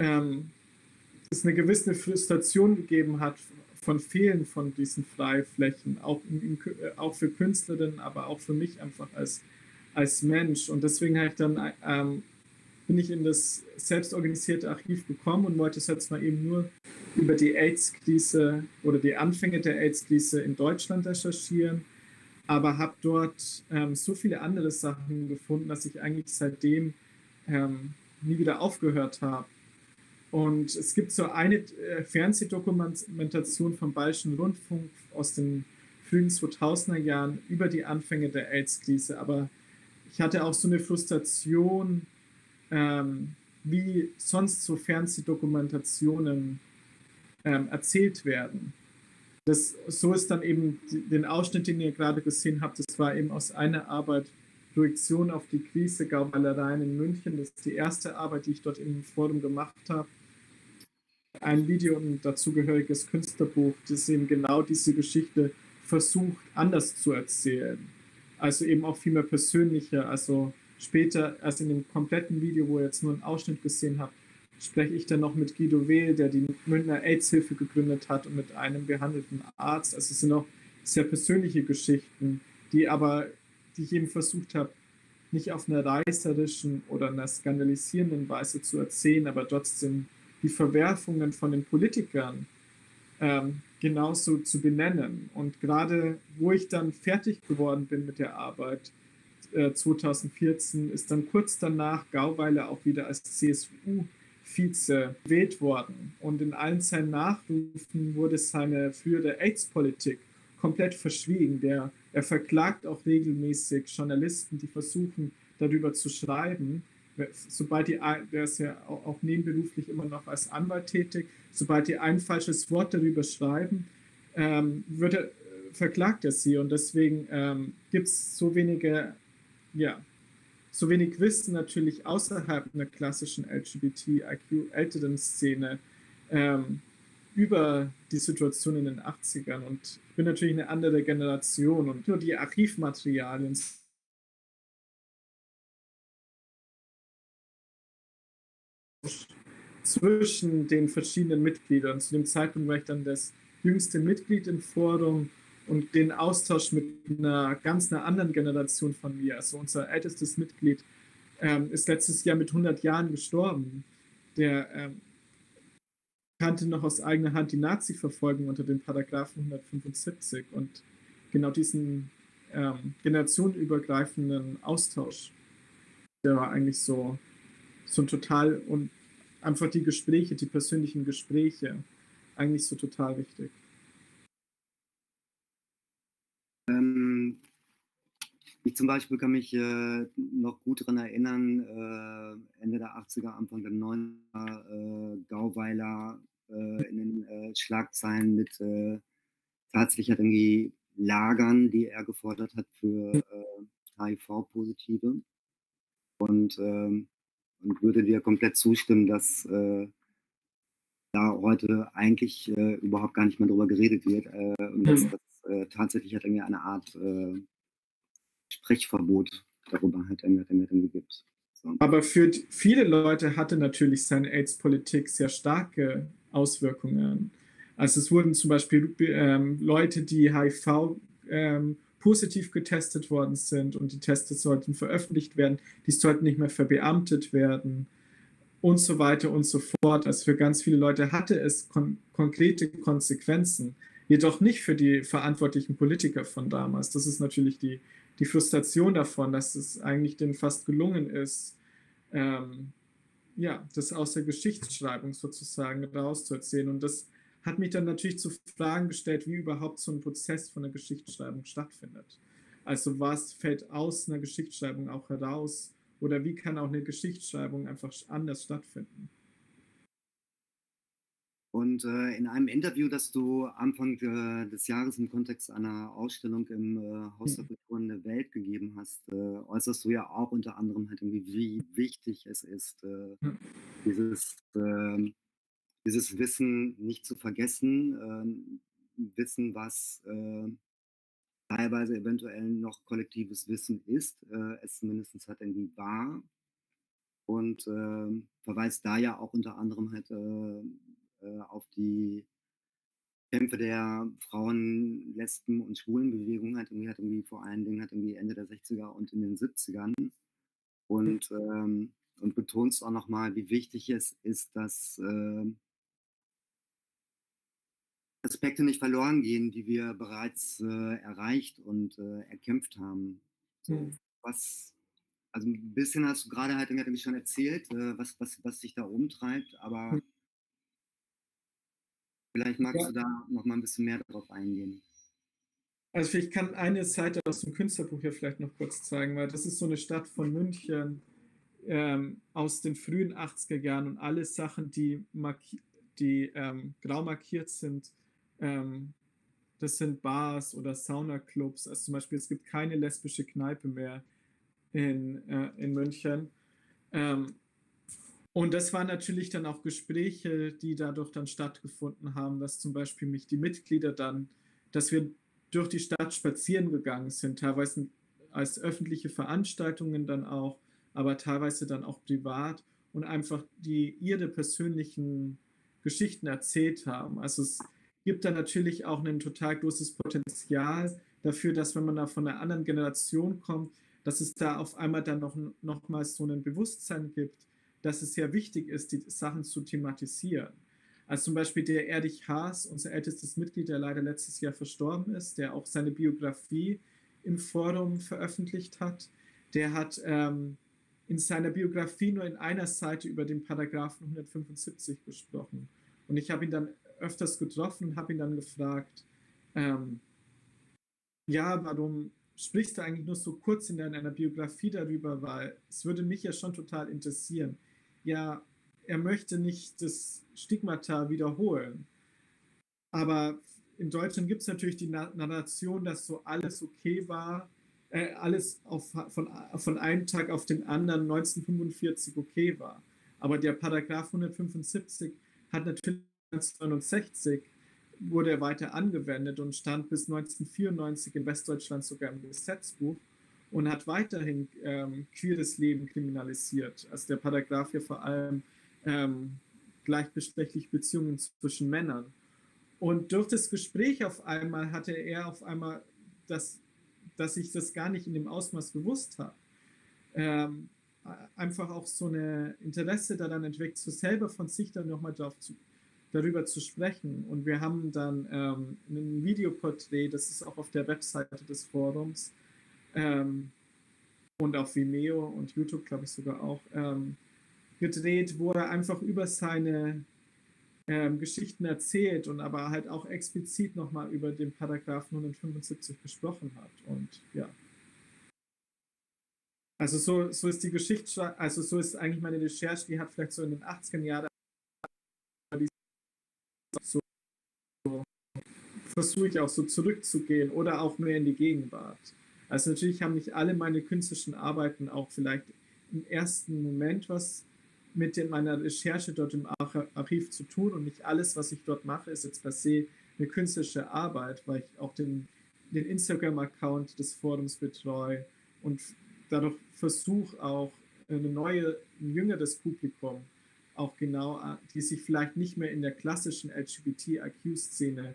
ähm, es eine gewisse Frustration gegeben hat von Fehlen von diesen Freiflächen, auch, in, auch für Künstlerinnen, aber auch für mich einfach als, als Mensch. Und deswegen habe ich dann, ähm, bin ich in das selbstorganisierte Archiv gekommen und wollte es jetzt mal eben nur über die AIDS-Krise oder die Anfänge der AIDS-Krise in Deutschland recherchieren, aber habe dort ähm, so viele andere Sachen gefunden, dass ich eigentlich seitdem ähm, nie wieder aufgehört habe. Und es gibt so eine äh, Fernsehdokumentation vom Bayerischen Rundfunk aus den frühen 2000er Jahren über die Anfänge der AIDS-Krise. Aber ich hatte auch so eine Frustration, ähm, wie sonst so Fernsehdokumentationen ähm, erzählt werden. Das, so ist dann eben den Ausschnitt, den ihr gerade gesehen habt, das war eben aus einer Arbeit Projektion auf die Krise Gauweilereien in München. Das ist die erste Arbeit, die ich dort im Forum gemacht habe ein Video und dazugehöriges Künstlerbuch, das eben genau diese Geschichte versucht anders zu erzählen. Also eben auch viel mehr persönlicher. Also später, als in dem kompletten Video, wo ihr jetzt nur einen Ausschnitt gesehen habt, spreche ich dann noch mit Guido Wehl, der die Münchner AIDS-Hilfe gegründet hat und mit einem behandelten Arzt. Also es sind auch sehr persönliche Geschichten, die aber, die ich eben versucht habe, nicht auf einer reißerischen oder einer skandalisierenden Weise zu erzählen, aber trotzdem die Verwerfungen von den Politikern ähm, genauso zu benennen. Und gerade wo ich dann fertig geworden bin mit der Arbeit, äh, 2014, ist dann kurz danach Gauweiler auch wieder als CSU-Vize gewählt worden. Und in allen seinen Nachrufen wurde seine frühere AIDS-Politik komplett verschwiegen. Der, er verklagt auch regelmäßig Journalisten, die versuchen, darüber zu schreiben sobald die, der ist ja auch nebenberuflich immer noch als Anwalt tätig, sobald die ein falsches Wort darüber schreiben, ähm, wird er, verklagt er sie und deswegen ähm, gibt es so wenige, ja, so wenig Wissen natürlich außerhalb einer klassischen LGBTIQ-älteren Szene ähm, über die Situation in den 80ern und ich bin natürlich eine andere Generation und nur die Archivmaterialien zwischen den verschiedenen Mitgliedern. Zu dem Zeitpunkt war ich dann das jüngste Mitglied im Forum und den Austausch mit einer ganz einer anderen Generation von mir. Also unser ältestes Mitglied ähm, ist letztes Jahr mit 100 Jahren gestorben. Der, ähm, kannte noch aus eigener Hand die Nazi-Verfolgung unter den Paragraphen 175 und genau diesen ähm, generationenübergreifenden Austausch, der war eigentlich so, so ein total und einfach die Gespräche, die persönlichen Gespräche, eigentlich so total wichtig. Ähm, ich zum Beispiel kann mich äh, noch gut daran erinnern, äh, Ende der 80er, Anfang der 90er, äh, Gauweiler äh, in den äh, Schlagzeilen mit äh, tatsächlich hat irgendwie Lagern, die er gefordert hat für HIV-Positive. Und, ähm, und würde dir komplett zustimmen, dass da heute eigentlich überhaupt gar nicht mehr drüber geredet wird und dass das tatsächlich halt irgendwie eine Art Sprechverbot darüber halt irgendwie gibt. So. Aber für viele Leute hatte natürlich seine AIDS-Politik sehr starke Auswirkungen. Also es wurden zum Beispiel ähm, Leute, die HIV ähm, positiv getestet worden sind und die Tests sollten veröffentlicht werden, die sollten nicht mehr verbeamtet werden und so weiter und so fort. Also für ganz viele Leute hatte es kon konkrete Konsequenzen, jedoch nicht für die verantwortlichen Politiker von damals. Das ist natürlich die, die Frustration davon, dass es eigentlich denen fast gelungen ist, ähm, ja, das aus der Geschichtsschreibung sozusagen rauszuerzählen. Und das hat mich dann natürlich zu Fragen gestellt, wie überhaupt so ein Prozess von der Geschichtsschreibung stattfindet. Also was fällt aus einer Geschichtsschreibung auch heraus oder wie kann auch eine Geschichtsschreibung einfach anders stattfinden? Und äh, in einem Interview, das du Anfang äh, des Jahres im Kontext einer Ausstellung im äh, Haus der mhm. Kulturen der Welt gegeben hast, äh, äußerst du ja auch unter anderem halt irgendwie, wie wichtig es ist, äh, dieses, ähm, dieses Wissen nicht zu vergessen, ähm, Wissen, was äh, teilweise eventuell noch kollektives Wissen ist, es zumindest halt irgendwie war und ähm, verweist da ja auch unter anderem halt äh, auf die Kämpfe der Frauen, Lesben und Schwulenbewegung hat irgendwie, hat irgendwie vor allen Dingen hat irgendwie Ende der 60er und in den 70ern und, ähm, und betonst auch nochmal, wie wichtig es ist, dass äh, Aspekte nicht verloren gehen, die wir bereits äh, erreicht und äh, erkämpft haben. Mhm. Was, also ein bisschen hast du gerade halt irgendwie schon erzählt, äh, was, was, was sich da umtreibt, aber mhm. Vielleicht magst ja. du da noch mal ein bisschen mehr darauf eingehen. Also ich kann eine Seite aus dem Künstlerbuch hier vielleicht noch kurz zeigen, weil das ist so eine Stadt von München ähm, aus den frühen 80er Jahren und alle Sachen, die, die ähm, grau markiert sind, ähm, das sind Bars oder Saunaclubs. Also zum Beispiel, es gibt keine lesbische Kneipe mehr in, äh, in München. Ähm, und das waren natürlich dann auch Gespräche, die dadurch dann stattgefunden haben, dass zum Beispiel mich die Mitglieder dann, dass wir durch die Stadt spazieren gegangen sind, teilweise als öffentliche Veranstaltungen dann auch, aber teilweise dann auch privat und einfach die ihre persönlichen Geschichten erzählt haben. Also es gibt da natürlich auch ein total großes Potenzial dafür, dass wenn man da von einer anderen Generation kommt, dass es da auf einmal dann noch, noch mal so ein Bewusstsein gibt, dass es sehr wichtig ist, die Sachen zu thematisieren. Also zum Beispiel der Erdich Haas, unser ältestes Mitglied, der leider letztes Jahr verstorben ist, der auch seine Biografie im Forum veröffentlicht hat, der hat ähm, in seiner Biografie nur in einer Seite über den Paragraphen 175 gesprochen. Und ich habe ihn dann öfters getroffen und habe ihn dann gefragt, ähm, ja, warum sprichst du eigentlich nur so kurz in deiner Biografie darüber, weil es würde mich ja schon total interessieren ja, er möchte nicht das Stigmata wiederholen. Aber in Deutschland gibt es natürlich die Narration, dass so alles okay war, äh, alles auf, von, von einem Tag auf den anderen 1945 okay war. Aber der Paragraph 175 hat natürlich 1969 wurde er weiter angewendet und stand bis 1994 in Westdeutschland sogar im Gesetzbuch und hat weiterhin ähm, queeres Leben kriminalisiert. Also der Paragraph hier vor allem ähm, gleichgeschlechtliche Beziehungen zwischen Männern. Und durch das Gespräch auf einmal hatte er auf einmal, das, dass ich das gar nicht in dem Ausmaß gewusst habe. Ähm, einfach auch so eine Interesse daran entweckt, so selber von sich dann nochmal zu, darüber zu sprechen. Und wir haben dann ähm, ein Videoporträt, das ist auch auf der Webseite des Forums ähm, und auf Vimeo und YouTube, glaube ich sogar auch, ähm, gedreht, wo er einfach über seine ähm, Geschichten erzählt und aber halt auch explizit nochmal über den Paragraphen 175 gesprochen hat. Und ja. Also so, so ist die Geschichte, also so ist eigentlich meine Recherche, die hat vielleicht so in den 80er Jahren so, so versuche ich auch so zurückzugehen oder auch mehr in die Gegenwart. Also natürlich haben nicht alle meine künstlerischen Arbeiten auch vielleicht im ersten Moment was mit meiner Recherche dort im Archiv zu tun und nicht alles, was ich dort mache, ist jetzt per se eine künstlerische Arbeit, weil ich auch den, den Instagram-Account des Forums betreue und dadurch versuche auch eine neue, ein jüngeres Publikum auch genau, die sich vielleicht nicht mehr in der klassischen LGBTIQ-Szene,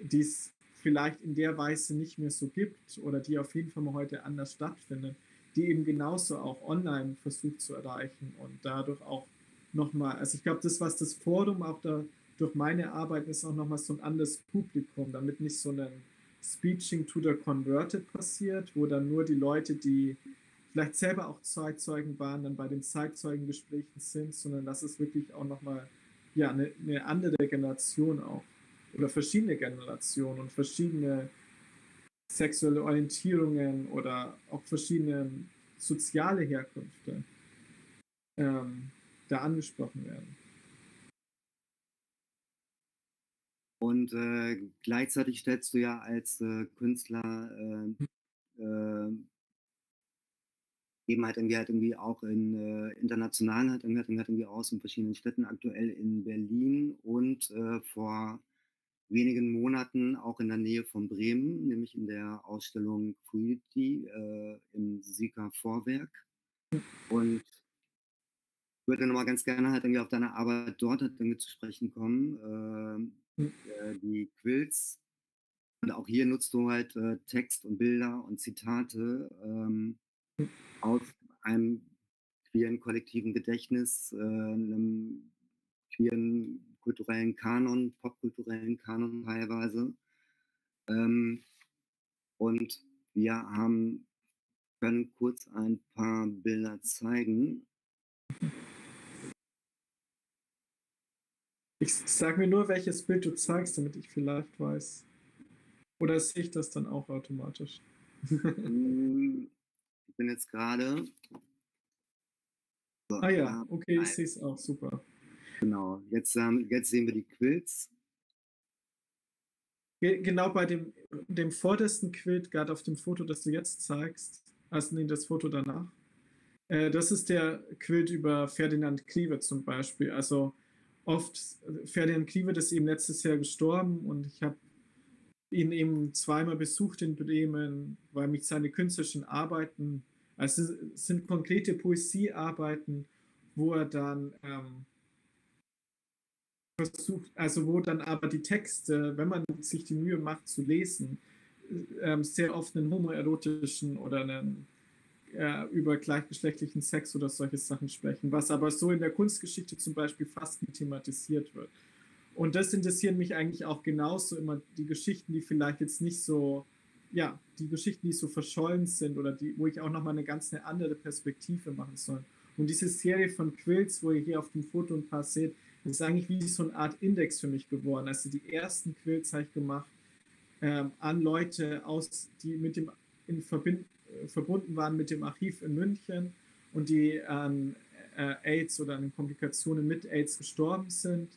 die es vielleicht in der Weise nicht mehr so gibt oder die auf jeden Fall mal heute anders stattfindet, die eben genauso auch online versucht zu erreichen und dadurch auch nochmal, also ich glaube, das, was das Forum auch da durch meine Arbeit ist, auch nochmal so ein anderes Publikum, damit nicht so ein Speeching to the Converted passiert, wo dann nur die Leute, die vielleicht selber auch Zeitzeugen waren, dann bei den Zeitzeugengesprächen sind, sondern dass es wirklich auch nochmal ja, eine, eine andere Generation auch oder verschiedene Generationen und verschiedene sexuelle Orientierungen oder auch verschiedene soziale Herkünfte ähm, da angesprochen werden. Und äh, gleichzeitig stellst du ja als äh, Künstler äh, äh eben halt irgendwie halt irgendwie auch in äh, internationalen halt irgendwie, halt irgendwie aus in verschiedenen Städten, aktuell in Berlin und äh, vor wenigen Monaten auch in der Nähe von Bremen, nämlich in der Ausstellung Fluidity äh, im Sika Vorwerk. Und ich würde nochmal ganz gerne halt irgendwie auf deine Arbeit dort halt irgendwie zu sprechen kommen. Äh, äh, die Quills. Und auch hier nutzt du halt äh, Text und Bilder und Zitate ähm, aus einem queeren kollektiven Gedächtnis, äh, einem queeren kulturellen Kanon, popkulturellen Kanon teilweise. Ähm, und wir haben, können kurz ein paar Bilder zeigen. Ich sage mir nur, welches Bild du zeigst, damit ich vielleicht weiß. Oder sehe ich das dann auch automatisch? Ich bin jetzt gerade. So, ah ja, okay, ich sehe es auch, super. Genau, jetzt, ähm, jetzt sehen wir die Quilts. Genau bei dem, dem vordersten Quilt, gerade auf dem Foto, das du jetzt zeigst, also nee, das Foto danach, äh, das ist der Quilt über Ferdinand Klieve zum Beispiel. Also oft, Ferdinand Klieve ist eben letztes Jahr gestorben und ich habe ihn eben zweimal besucht in Bremen, weil mich seine künstlerischen Arbeiten, also sind konkrete Poesiearbeiten, wo er dann ähm, versucht, also wo dann aber die Texte, wenn man sich die Mühe macht zu lesen, ähm, sehr oft einen homoerotischen oder einen äh, über gleichgeschlechtlichen Sex oder solche Sachen sprechen, was aber so in der Kunstgeschichte zum Beispiel fast nie thematisiert wird. Und das interessieren mich eigentlich auch genauso immer die Geschichten, die vielleicht jetzt nicht so, ja, die Geschichten, die so verschollen sind oder die, wo ich auch nochmal eine ganz eine andere Perspektive machen soll. Und diese Serie von Quills, wo ihr hier auf dem Foto ein paar seht, das ist eigentlich wie so eine Art Index für mich geworden. Also die ersten Quills habe ich gemacht ähm, an Leute aus, die mit dem in Verbind, äh, verbunden waren mit dem Archiv in München und die an äh, AIDS oder an Komplikationen mit AIDS gestorben sind.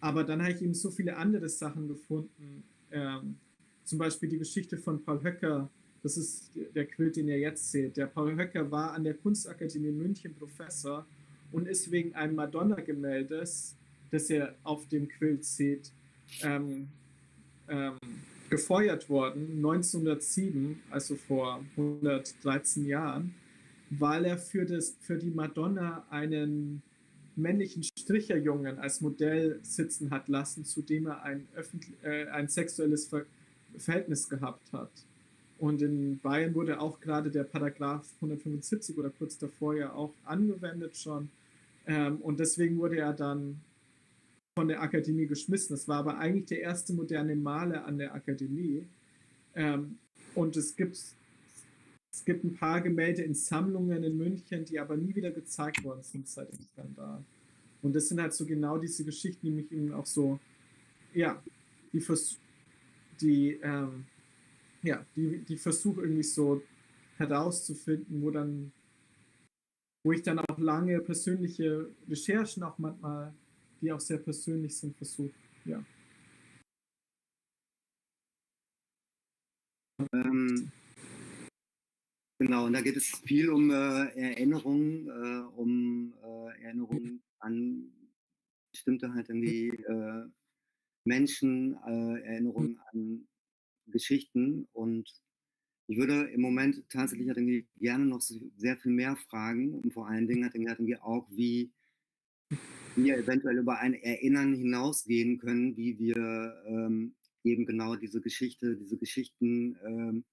Aber dann habe ich eben so viele andere Sachen gefunden. Ähm, zum Beispiel die Geschichte von Paul Höcker. Das ist der Quilt, den ihr jetzt seht. Der Paul Höcker war an der Kunstakademie München Professor und ist wegen einem Madonna-Gemäldes, das ihr auf dem Quilt seht, ähm, ähm, gefeuert worden, 1907, also vor 113 Jahren, weil er für, das, für die Madonna einen männlichen Stricherjungen als Modell sitzen hat lassen, zu dem er ein, äh, ein sexuelles Ver Verhältnis gehabt hat. Und in Bayern wurde auch gerade der Paragraph 175 oder kurz davor ja auch angewendet schon. Ähm, und deswegen wurde er dann von der Akademie geschmissen. Das war aber eigentlich der erste moderne Maler an der Akademie. Ähm, und es gibt, es gibt ein paar Gemälde in Sammlungen in München, die aber nie wieder gezeigt worden sind seit dem Skandal. Und das sind halt so genau diese Geschichten, die mich eben auch so, ja, die, vers die, ähm, ja, die, die versuche irgendwie so herauszufinden, wo dann, wo ich dann auch lange persönliche Recherchen auch manchmal, die auch sehr persönlich sind, versuche, ja. Ähm, genau, und da geht es viel um äh, Erinnerungen, äh, um äh, Erinnerungen an bestimmte halt irgendwie äh, Menschen, äh, Erinnerungen an Geschichten und ich würde im Moment tatsächlich gerne noch sehr viel mehr fragen und vor allen Dingen halt irgendwie auch, wie wir eventuell über ein Erinnern hinausgehen können, wie wir ähm, eben genau diese Geschichte, diese Geschichten ähm,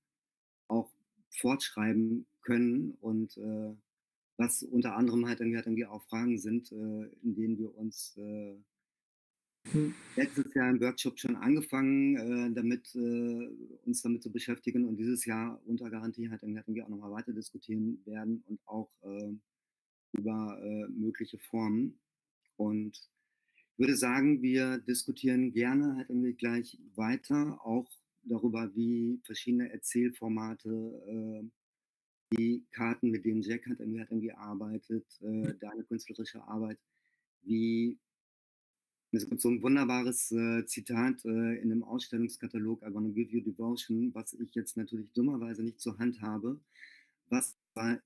auch fortschreiben können und äh, was unter anderem halt irgendwie, halt irgendwie auch Fragen sind, äh, in denen wir uns äh, hm. letztes Jahr im Workshop schon angefangen, äh, damit äh, uns damit zu beschäftigen und dieses Jahr unter Garantie halt irgendwie, halt irgendwie auch nochmal weiter diskutieren werden und auch äh, über äh, mögliche Formen. Und ich würde sagen, wir diskutieren gerne halt irgendwie gleich weiter, auch darüber, wie verschiedene Erzählformate äh, die Karten, mit denen Jack hat irgendwie, hat irgendwie arbeitet, äh, deine künstlerische Arbeit, wie es gibt so ein wunderbares äh, Zitat äh, in dem Ausstellungskatalog I Wanna Give You Devotion, was ich jetzt natürlich dummerweise nicht zur Hand habe, was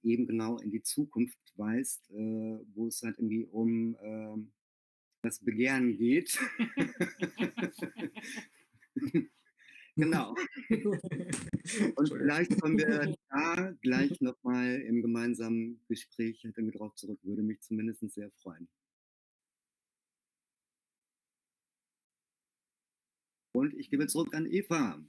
eben genau in die Zukunft weist, äh, wo es halt irgendwie um ähm, das Begehren geht. Genau. Und vielleicht kommen wir da gleich nochmal im gemeinsamen Gespräch damit drauf zurück. Würde mich zumindest sehr freuen. Und ich gebe zurück an Eva.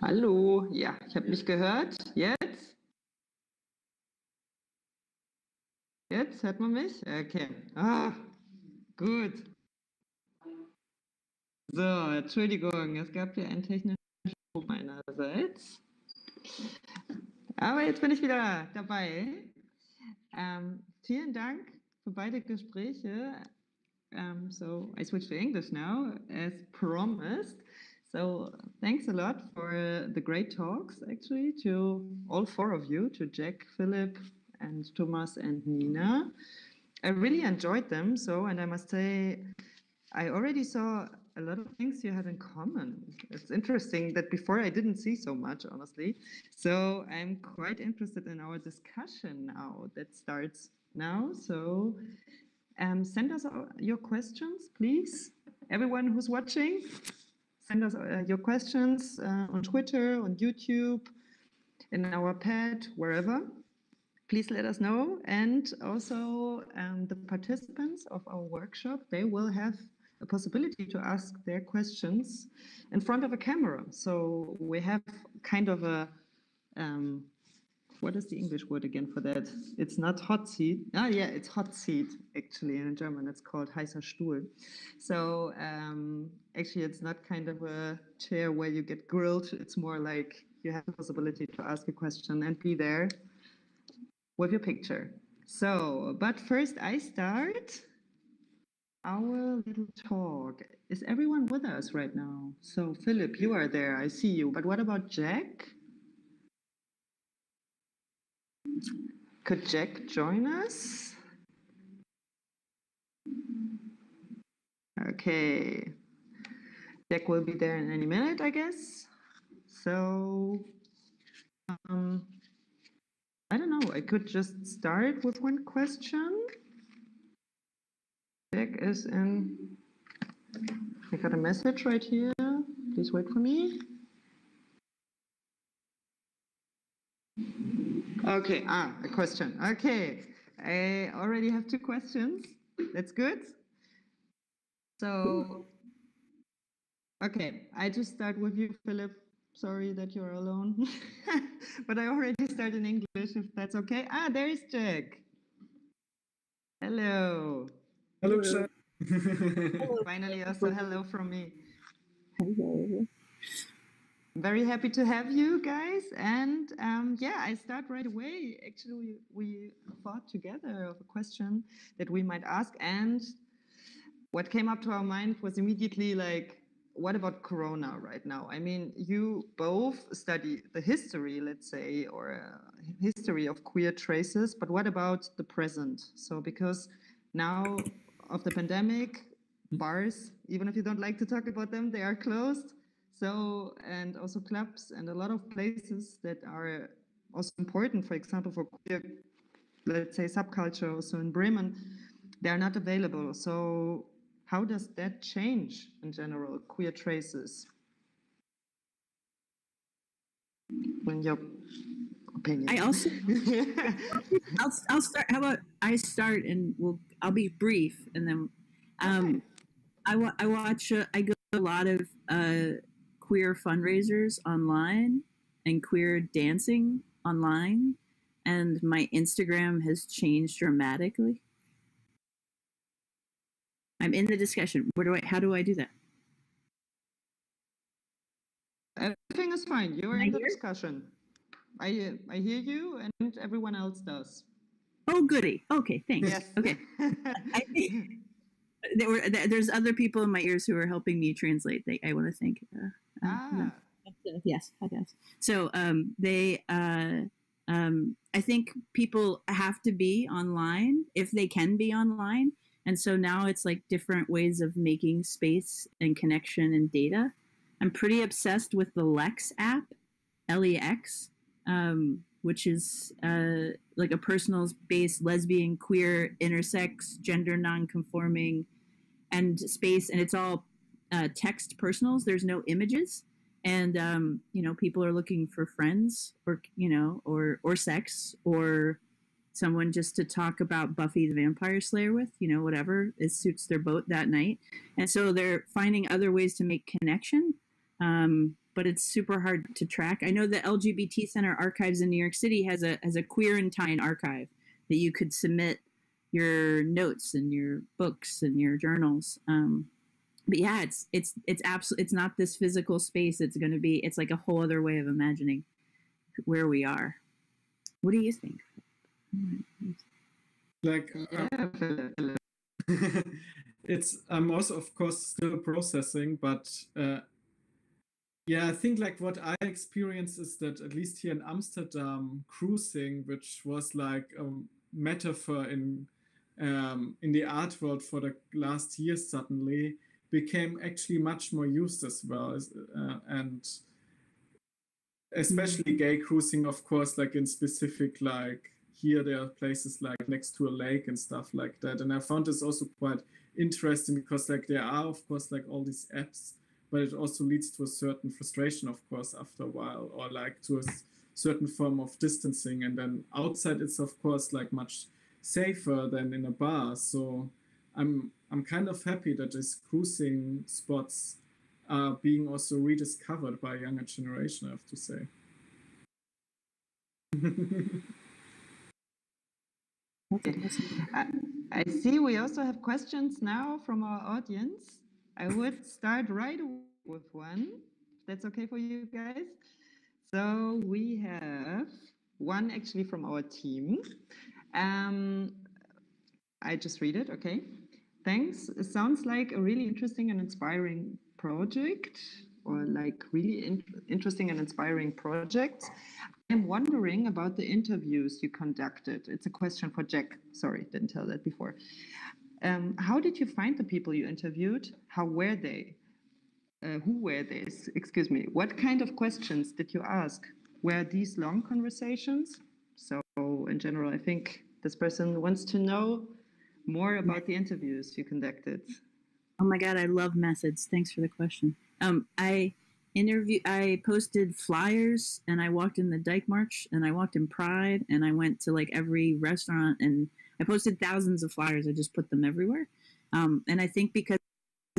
Hallo, ja, ich habe mich gehört. Jetzt? Jetzt hört man mich? Okay. Ah, gut. So, Entschuldigung, es gab hier einen technischen Fehler meinerseits. Aber jetzt bin ich wieder dabei. Ähm, vielen Dank für beide Gespräche. Um, so I switch to English now, as promised. So thanks a lot for the great talks, actually, to all four of you, to Jack, Philipp, and Thomas and Nina. I really enjoyed them. So, and I must say, I already saw a lot of things you had in common. It's interesting that before I didn't see so much, honestly. So I'm quite interested in our discussion now that starts now. So um, send us your questions, please. Everyone who's watching send us uh, your questions uh, on Twitter, on YouTube, in our pad, wherever. please let us know. And also um, the participants of our workshop, they will have a possibility to ask their questions in front of a camera. So we have kind of a, um, what is the English word again for that? It's not hot seat. Ah, yeah, it's hot seat actually in German. It's called heißer Stuhl. So um, actually, it's not kind of a chair where you get grilled. It's more like you have the possibility to ask a question and be there with your picture. So, but first I start our little talk. Is everyone with us right now? So, Philipp, you are there. I see you. But what about Jack? Could Jack join us? Okay. Jack will be there in any minute, I guess. So, um, I don't know. I could just start with one question. Jack is in. I got a message right here. Please wait for me. Okay, ah, a question. Okay, I already have two questions. That's good. So, okay, I just start with you, Philipp. Sorry that you're alone, but I already start in English if that's okay. Ah, there is Jack. Hello. Hello, Jack. Finally, also hello from me. Hello. Very happy to have you guys. And um, yeah, I start right away. Actually, we, we thought together of a question that we might ask. And what came up to our mind was immediately like, what about Corona right now? I mean, you both study the history, let's say, or uh, history of queer traces, but what about the present? So, because now of the pandemic, bars, even if you don't like to talk about them, they are closed. So, and also clubs and a lot of places that are also important, for example, for queer, let's say, subculture, also in Bremen, they are not available. So, how does that change in general queer traces? In your opinion. I also, I'll, I'll start. How about I start and we'll, I'll be brief and then, um, okay. I, wa- I watch, uh, I go a lot of uh, queer fundraisers online and queer dancing online, and my Instagram has changed dramatically. I'm in the discussion. Where do I? How do I do that? Everything is fine. You're in the discussion. I I hear you, and everyone else does. Oh, goody. Okay, thanks. Yes. Okay. I think there were there's other people in my ears who are helping me translate. They, I want to thank. Uh, ah. Yes, I guess. So um, they. Uh, um, I think people have to be online if they can be online and so now it's like different ways of making space and connection and data. I'm pretty obsessed with the Lex app, L E X, um, which is uh, like a personal based lesbian, queer, intersex, gender non-conforming, and space, and it's all uh, text personals. There's no images, and um, you know people are looking for friends or you know or or sex or someone just to talk about Buffy the Vampire Slayer with, you know, whatever it suits their boat that night. And so they're finding other ways to make connection. Um, but it's super hard to track. I know the LGBT Center Archives in New York City has a has a Queerentine archive that you could submit your notes and your books and your journals. Um, but yeah, it's it's it's absolutely it's not this physical space. It's going to be it's like a whole other way of imagining where we are. What do you think? Like, uh, it's I'm also of course still processing, but uh, yeah, I think like what I experienced is that at least here in Amsterdam, cruising, which was like a metaphor in um, in the art world for the last years, suddenly became actually much more used as well, uh, and especially gay cruising, of course, like in specific like here there are places like next to a lake and stuff like that. And i found this also quite interesting because like there are of course like all these apps but it also leads to a certain frustration of course after a while or like to a certain form of distancing. And then outside it's of course like much safer than in a bar. So i'm i'm kind of happy that these cruising spots are being also rediscovered by a younger generation i have to say I, I see we also have questions now from our audience. I would start right with one. That's okay for you guys. So we have one actually from our team. Um, I just read it, okay. Thanks. It sounds like a really interesting and inspiring project or like really in interesting and inspiring projects. I'm wondering about the interviews you conducted. It's a question for Jack. Sorry, didn't tell that before. Um, how did you find the people you interviewed? How were they? Uh, who were they? Excuse me. What kind of questions did you ask? Were these long conversations? So, in general, I think this person wants to know more about the interviews you conducted. Oh my God, I love methods. Thanks for the question. Um, I interview i posted flyers and i walked in the dyke march and i walked in pride and i went to like every restaurant and i posted thousands of flyers i just put them everywhere um, and i think because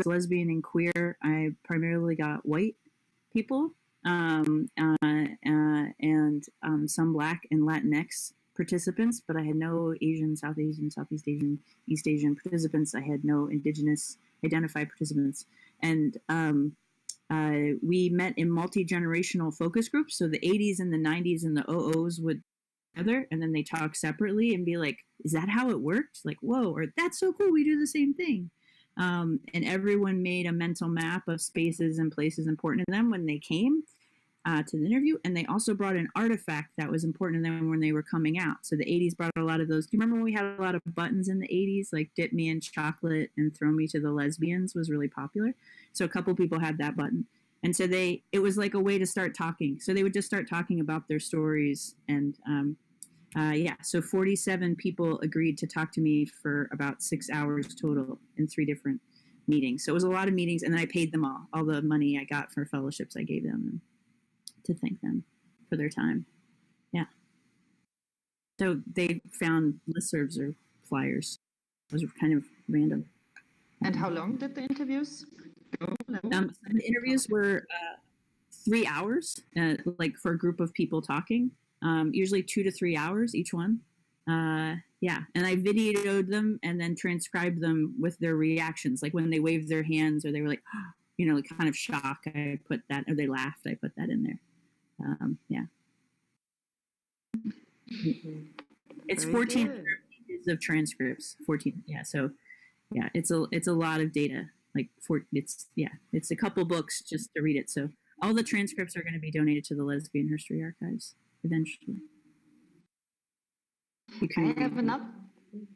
lesbian and queer i primarily got white people um, uh, uh, and um, some black and latinx participants but i had no asian south asian southeast asian east asian participants i had no indigenous identified participants and um, uh, we met in multi generational focus groups. So the 80s and the 90s and the OOs would together and then they talk separately and be like, is that how it worked? Like, whoa, or that's so cool. We do the same thing. Um, and everyone made a mental map of spaces and places important to them when they came uh, to the interview. And they also brought an artifact that was important to them when they were coming out. So the 80s brought a lot of those. Do you remember when we had a lot of buttons in the 80s? Like dip me in chocolate and throw me to the lesbians was really popular. So a couple people had that button. And so they, it was like a way to start talking. So they would just start talking about their stories. And um, uh, yeah, so 47 people agreed to talk to me for about six hours total in three different meetings. So it was a lot of meetings. And then I paid them all, all the money I got for fellowships I gave them to thank them for their time. Yeah. So they found listservs or flyers. It was kind of random. And how long did the interviews um, the interviews were uh, three hours, uh, like for a group of people talking, um, usually two to three hours each one. Uh, yeah, and I videoed them and then transcribed them with their reactions, like when they waved their hands or they were like, you know, like kind of shock. I put that, or they laughed. I put that in there. Um, yeah. It's Very 14 pages of transcripts. 14. Yeah. So, yeah, it's a it's a lot of data like for it's yeah it's a couple books just to read it so all the transcripts are going to be donated to the Lesbian Herstory Archives eventually i have another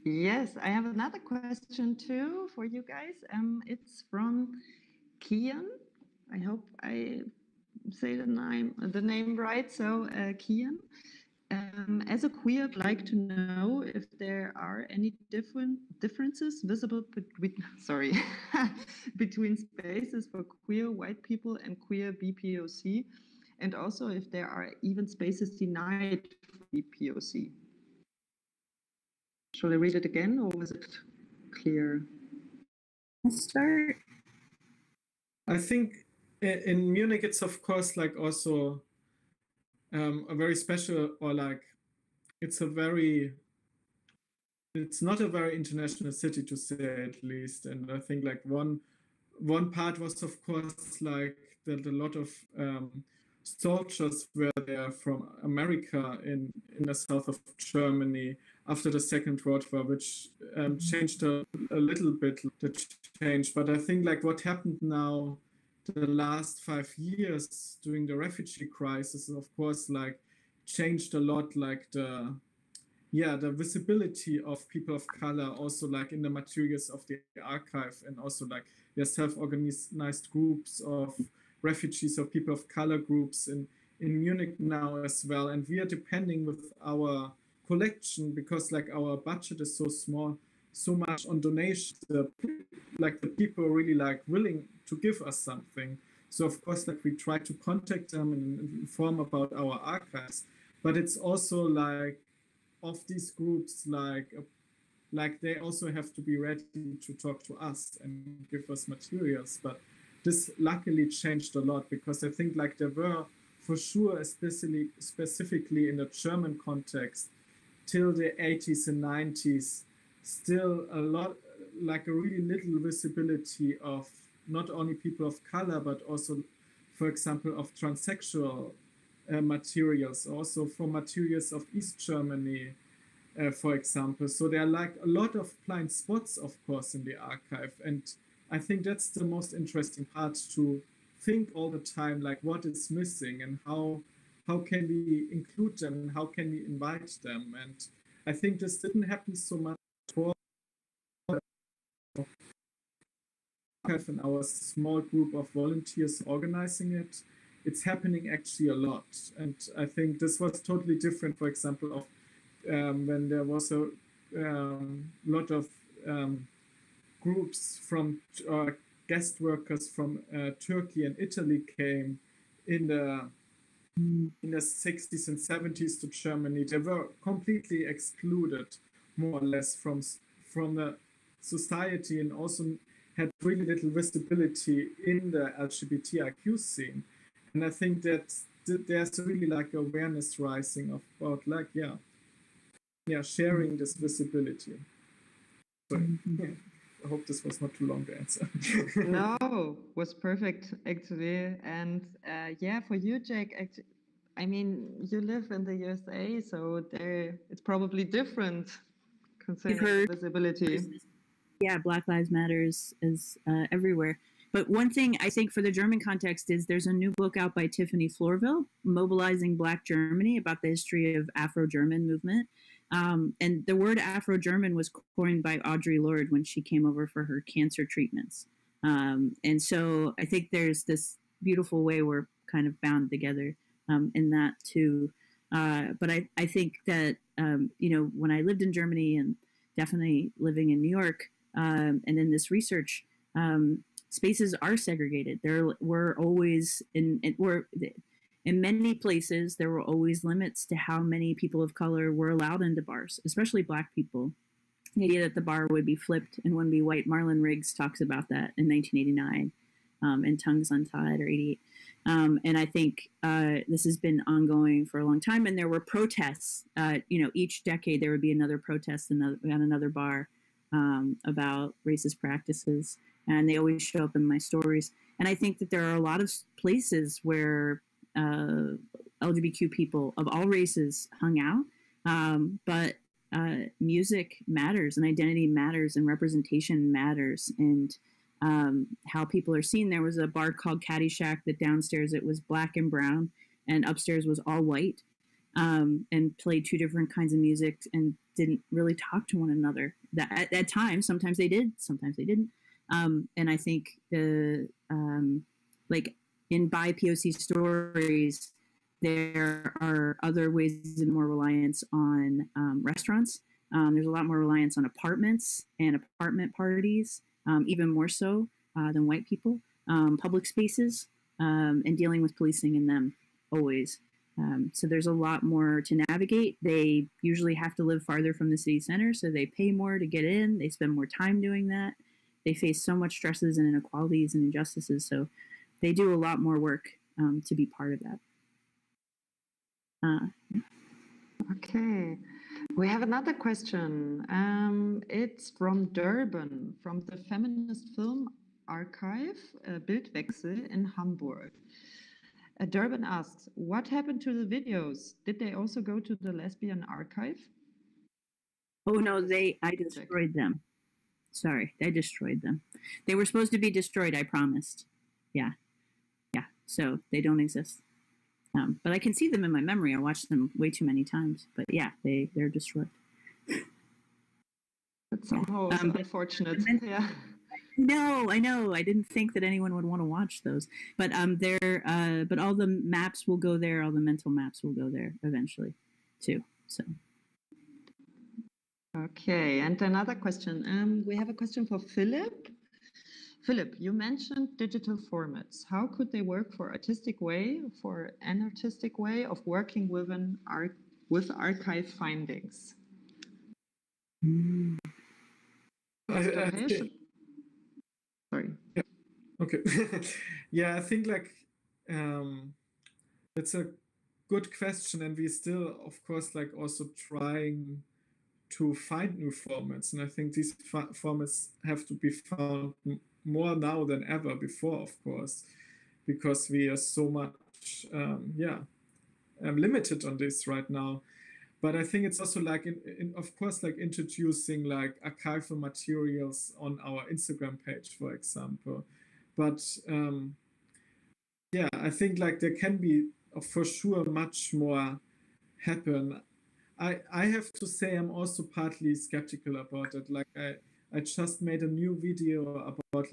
yes i have another question too for you guys um it's from kian i hope i say the name the name right so uh, kian um, as a queer, I'd like to know if there are any different differences visible between sorry between spaces for queer white people and queer BPOC, and also if there are even spaces denied for BPOC. Shall I read it again, or was it clear? Let's start. I think in Munich, it's of course like also um, a very special or like it's a very it's not a very international city to say at least. And i think like one one part was of course like that a lot of um, soldiers were there from america in in the south of germany after the second world war which um, changed a, a little bit the change. But i think like what happened now the last five years during the refugee crisis, of course, like changed a lot, like the yeah the visibility of people of color also like in the materials of the archive and also like there self-organized groups of refugees or people of color groups in in munich now as well. And we are depending with our collection because like our budget is so small so much on donations. Like the people really like willing to give us something So of course, like we try to contact them and inform about our archives, but it's also like of these groups, like uh, like they also have to be ready to talk to us and give us materials. But this luckily changed a lot because I think like there were for sure, especially specifically in the German context, till the 80s and 90s, still a lot like a really little visibility of not only people of color, but also, for example, of transsexual uh, materials, also for materials of East Germany, uh, for example. So there are like a lot of blind spots, of course, in the archive. And I think that's the most interesting part to think all the time, like what is missing and how how can we include them and how can we invite them. And I think this didn't happen so much for have in our small group of volunteers organizing it, it's happening actually a lot. And I think this was totally different, for example, of um, when there was a um, lot of um, groups from uh, guest workers from uh, Turkey and Italy came in the in the 60s and 70s to Germany. They were completely excluded, more or less, from from the society and also had really little visibility in the LGBTIQ scene. And I think that there's really like awareness rising of about like, yeah, yeah, sharing this visibility. So, yeah, I hope this was not too long to answer. no, was perfect actually. And uh, yeah, for you, Jake, actually, I mean, you live in the USA, so there it's probably different concerning visibility yeah, Black Lives Matters is uh, everywhere. But one thing I think for the German context is there's a new book out by Tiffany Florvil, Mobilizing Black Germany, about the history of Afro-German movement. Um, and the word Afro-German was coined by Audre Lorde when she came over for her cancer treatments. Um, and so I think there's this beautiful way we're kind of bound together um, in that too. Uh, but I, I think that, um, you know, when I lived in Germany and definitely living in New York, um, and in this research, um, spaces are segregated. There were always in, in were in many places there were always limits to how many people of color were allowed into bars, especially Black people. The idea that the bar would be flipped and wouldn't be white. Marlon Riggs talks about that in 1989 um, in Tongues Untied or 88. Um, and I think uh, this has been ongoing for a long time. And there were protests. Uh, you know, each decade there would be another protest another, on another bar um, about racist practices, and they always show up in my stories. And I think that there are a lot of places where uh, LGBTQ people of all races hung out, um, but uh, music matters, and identity matters, and representation matters, and um, how people are seen. There was a bar called Caddyshack that downstairs it was black and brown, and upstairs was all white, um, and played two different kinds of music and didn't really talk to one another. That at, at times, sometimes they did, sometimes they didn't. Um, and I think the um, like in BIPOC stories, there are other ways and more reliance on um, restaurants. Um, there's a lot more reliance on apartments and apartment parties, um, even more so uh, than white people. Public spaces and dealing with policing in them always. Um, so there's a lot more to navigate. They usually have to live farther from the city center, so they pay more to get in. They spend more time doing that. They face so much stresses and inequalities and injustices, so they do a lot more work um, to be part of that. Uh, okay, we have another question. Um, it's from Durban, from the Feminist Film Archive, uh, Bildwechsel in Hamburg. Uh, Durban asks, what happened to the videos? Did they also go to the lesbian archive? Oh no, they I destroyed them. Sorry, I destroyed them. They were supposed to be destroyed, I promised. Yeah. Yeah. So they don't exist. Um, but I can see them in my memory. I watched them way too many times. But yeah, they, they're destroyed. That's so um, unfortunate. Then, yeah. No, I know. I didn't think that anyone would want to watch those. But um, there. Uh, but all the maps will go there. All the mental maps will go there eventually, too. So. Okay, and another question. Um, we have a question for Philipp. Philipp, you mentioned digital formats. How could they work for artistic way, for an artistic way of working with an art with archive findings? Mm. I, I Sorry. Yeah. Okay. yeah, I think like um, it's a good question, and we still, of course, like also trying to find new formats, and I think these formats have to be found more now than ever before, of course, because we are so much, um, yeah, um, limited on this right now. But I think it's also like, in, in, of course, like introducing like archival materials on our Instagram page, for example. But um, yeah, I think like there can be uh, for sure much more happen. I I have to say I'm also partly skeptical about it. Like I I just made a new video about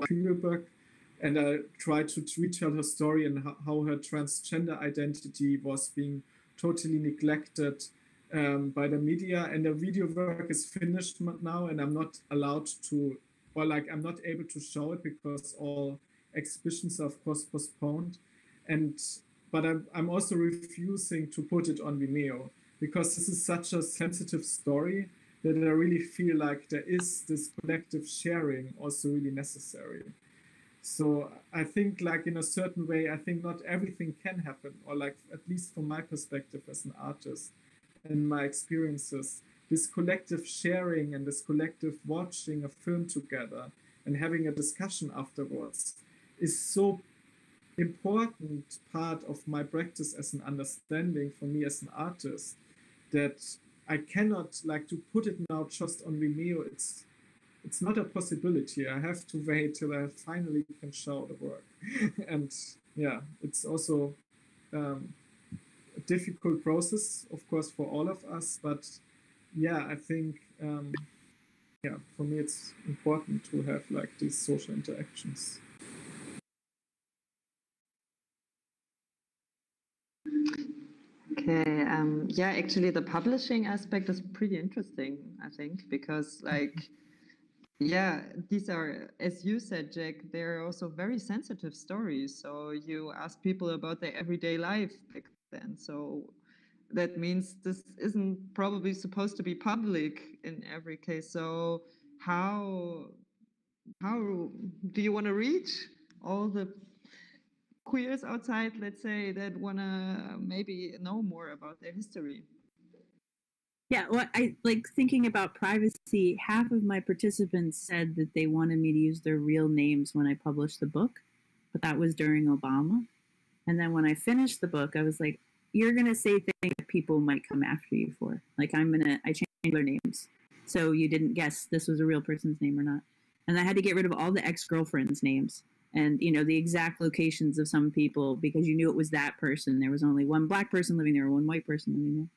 Kühlberg, and I tried to retell her story and how her transgender identity was being totally neglected um, by the media. And the video work is finished now, and I'm not allowed to, or like I'm not able to show it because all exhibitions are of course postponed. And but I'm, I'm also refusing to put it on Vimeo because this is such a sensitive story that I really feel like there is this collective sharing also really necessary. So I think like in a certain way, I think not everything can happen, or like at least from my perspective as an artist and my experiences, this collective sharing and this collective watching a film together and having a discussion afterwards is so important part of my practice as an understanding for me as an artist that I cannot like to put it now just on Vimeo. It's it's not a possibility. I have to wait till I finally can show the work, and yeah, it's also um, difficult process, of course, for all of us. But yeah, I think um, yeah, for me, it's important to have like these social interactions. Okay. Um, yeah, actually, the publishing aspect is pretty interesting, I think, because, like, yeah, these are, as you said, Jack, they're also very sensitive stories. So you ask people about their everyday life back then. So that means this isn't probably supposed to be public in every case. So how how do you want to reach all the queers outside, let's say, that want to maybe know more about their history. Yeah, well, I like thinking about privacy. Half of my participants said that they wanted me to use their real names when I published the book, but that was during Obama. And then when I finished the book, I was like, you're going to say things that people might come after you for. Like, I'm going to, I changed their names. So you didn't guess this was a real person's name or not. And I had to get rid of all the ex girlfriends' names and you know the exact locations of some people because you knew it was that person there was only one black person living there or one white person living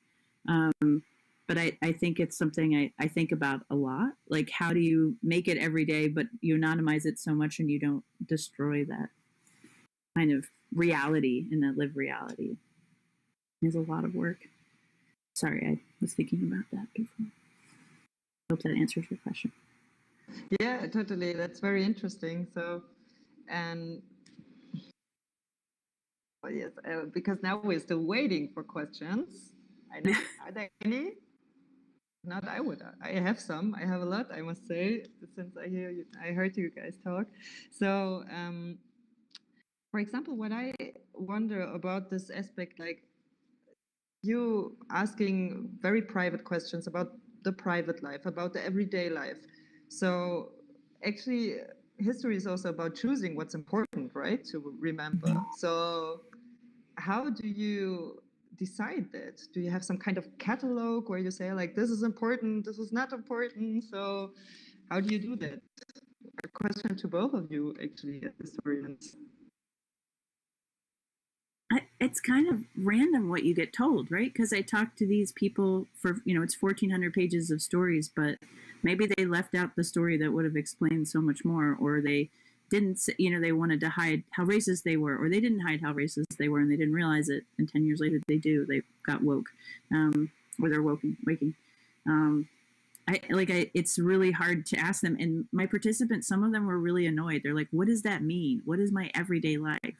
there um, but I, I think it's something I, I think about a lot like how do you make it every day but you anonymize it so much and you don't destroy that kind of reality and that live reality is a lot of work sorry i was thinking about that before hope that answers your question yeah totally that's very interesting so and oh yes, uh, because now we're still waiting for questions. I know, are there any? Not I would. I have some. I have a lot. I must say, since I hear you, I heard you guys talk. So, um, for example, what I wonder about this aspect, like you asking very private questions about the private life, about the everyday life. So, actually, history is also about choosing what's important, right? To remember. Mm-hmm. So, how do you decide that? Do you have some kind of catalog where you say, like, this is important, this is not important? So, how do you do that? A question to both of you, actually, as historians. It's kind of random what you get told, right? Because I talked to these people for, you know, it's 1,400 pages of stories, but maybe they left out the story that would have explained so much more, or they didn't, you know, they wanted to hide how racist they were, or they didn't hide how racist they were, and they didn't realize it. And 10 years later, they do. They got woke, um, or they're woken, waking. Um, I like I it's really hard to ask them. And my participants, some of them were really annoyed. They're like, what does that mean? What is my everyday life?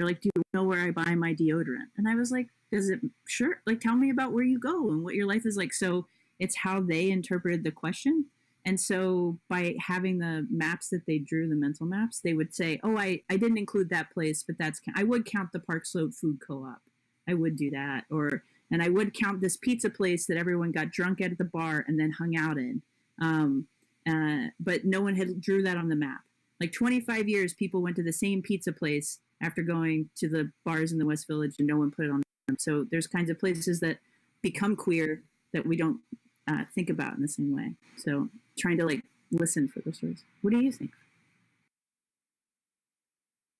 They're like, do you know where I buy my deodorant? And I was like, does it sure like tell me about where you go and what your life is like. So it's how they interpreted the question. And so by having the maps that they drew, the mental maps, they would say, "Oh, I, I didn't include that place, but that's I would count the Park Slope Food Co-op. I would do that, or and I would count this pizza place that everyone got drunk at the bar and then hung out in. Um, uh, but no one had drew that on the map. Like 25 years, people went to the same pizza place after going to the bars in the West Village, and no one put it on them. So there's kinds of places that become queer that we don't uh, think about in the same way. So trying to like listen for those stories. What do you think?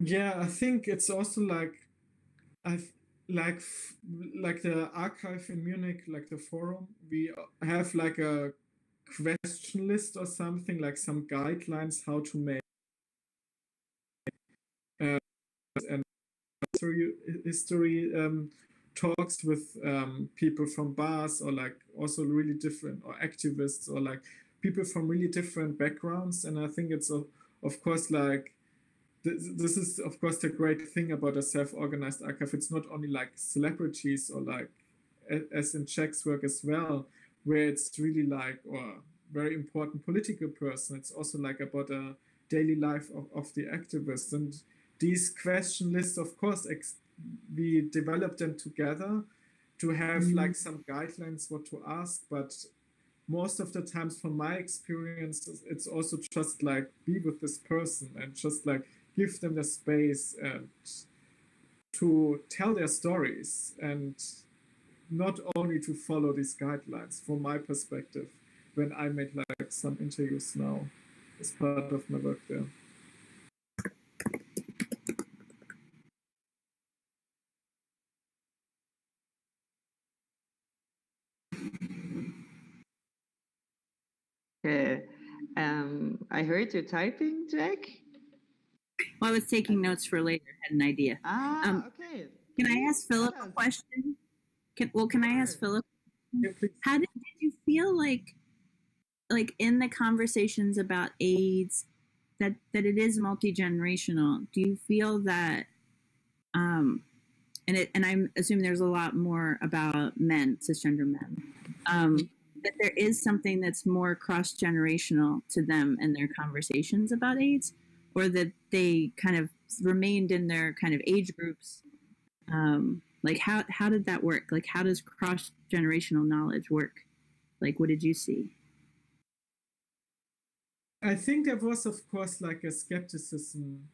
Yeah, I think it's also like I like like the archive in Munich, like the forum. We have like a question list or something, like some guidelines how to make uh, and history history um, talks with um, people from bars or like also really different or activists or like people from really different backgrounds. And i think it's a, of course like this, this is of course the great thing about a self-organized archive. It's not only like celebrities or like as in Jack's work as well where it's really like or very important political person. It's also like about a daily life of, of the activists and these question lists of course ex- we develop them together to have mm-hmm. like some guidelines what to ask but most of the times from my experience it's also just like be with this person and just like give them the space and to tell their stories and not only to follow these guidelines from my perspective when i made like some interviews now as part of my work there Okay. Um, I heard you typing, Jack. Well, I was taking notes for later. Had an idea. Ah, um, okay. Can I ask Philipp a question? Can, well, can I ask Philipp? How did, did you feel like, like in the conversations about AIDS, that that it is multi generational? Do you feel that, um, and it and I'm assuming there's a lot more about men, cisgender men. Um, that there is something that's more cross generational to them and their conversations about AIDS, or that they kind of remained in their kind of age groups. Um, like how how did that work? Like how does cross generational knowledge work? Like what did you see? I think there was, of course, like a skepticism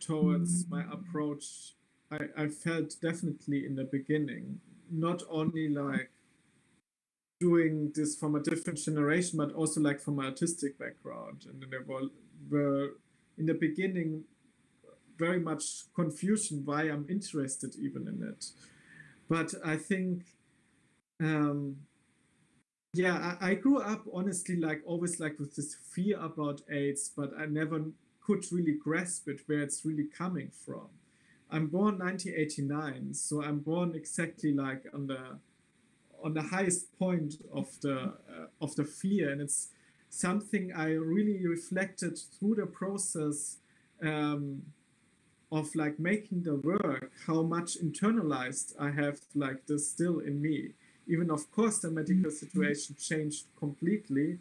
towards my approach. I, I felt definitely in the beginning, not only like doing this from a different generation, but also like from an artistic background. And there were, were in the beginning very much confusion why I'm interested even in it. But I think, um, yeah, I, I grew up honestly like always like with this fear about AIDS, but I never could really grasp it where it's really coming from. I'm born 1989, so I'm born exactly like on the on the highest point of the uh, of the fear, and it's something I really reflected through the process um, of like making the work. How much internalized I have like this still in me. Even of course the medical situation changed completely.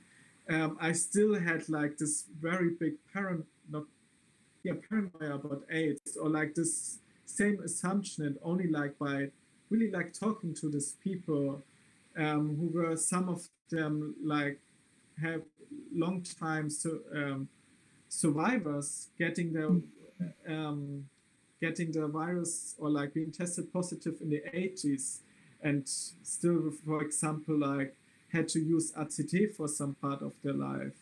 Um, I still had like this very big parent not yeah paranoia about AIDS or like this same assumption and only like by really like talking to these people um, who were some of them like have long time so, um, survivors getting the um, getting the virus or like being tested positive in the 80s and still for example like had to use AZT for some part of their life.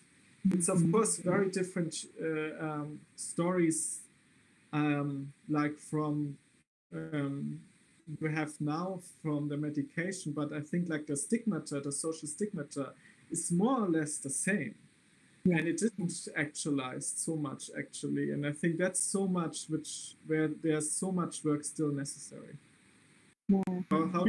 It's of course very different uh, um, stories um, like from um, we have now from the medication, but I think like the stigmata, the social stigmata, is more or less the same. Yeah. And it didn't actualized so much actually. And I think that's so much which where there's so much work still necessary. Yeah. How, how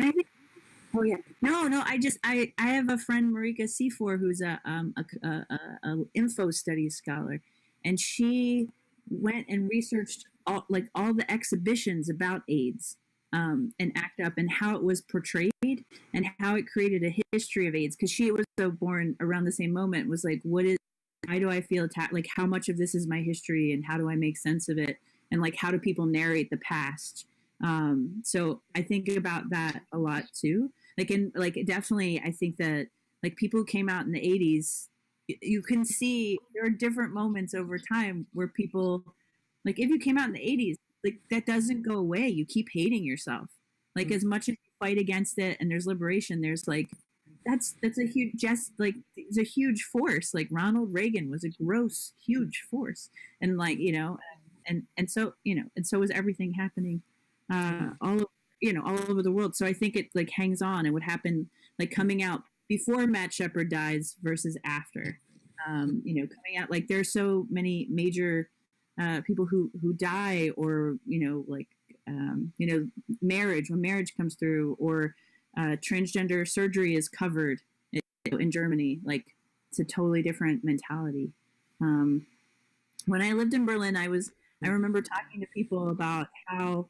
Oh yeah. No, no. I just I I have a friend Marika Cifor who's a um a, a, a, a info studies scholar, and she went and researched all like all the exhibitions about AIDS um, and ACT UP and how it was portrayed and how it created a history of AIDS. Because she was so born around the same moment was like what is why do I feel attacked like how much of this is my history and how do I make sense of it? And like how do people narrate the past? Um, so I think about that a lot too. Like in like definitely i think that like people who came out in the 80s you can see there are different moments over time where people like if you came out in the 80s like that doesn't go away. You keep hating yourself. Like mm-hmm. as much as you fight against it and there's liberation there's like that's that's a huge just like it's a huge force. Like ronald reagan was a gross huge force. And like you know and and so you know and so is everything happening uh all you know all over the world. So i think it like hangs on. And would happen like coming out before matt shepard dies versus after. Um, you know coming out like there's so many major uh, people who who die or you know like um, you know marriage when marriage comes through or uh, transgender surgery is covered in, in germany like it's a totally different mentality. Um, when i lived in berlin i was i remember talking to people about how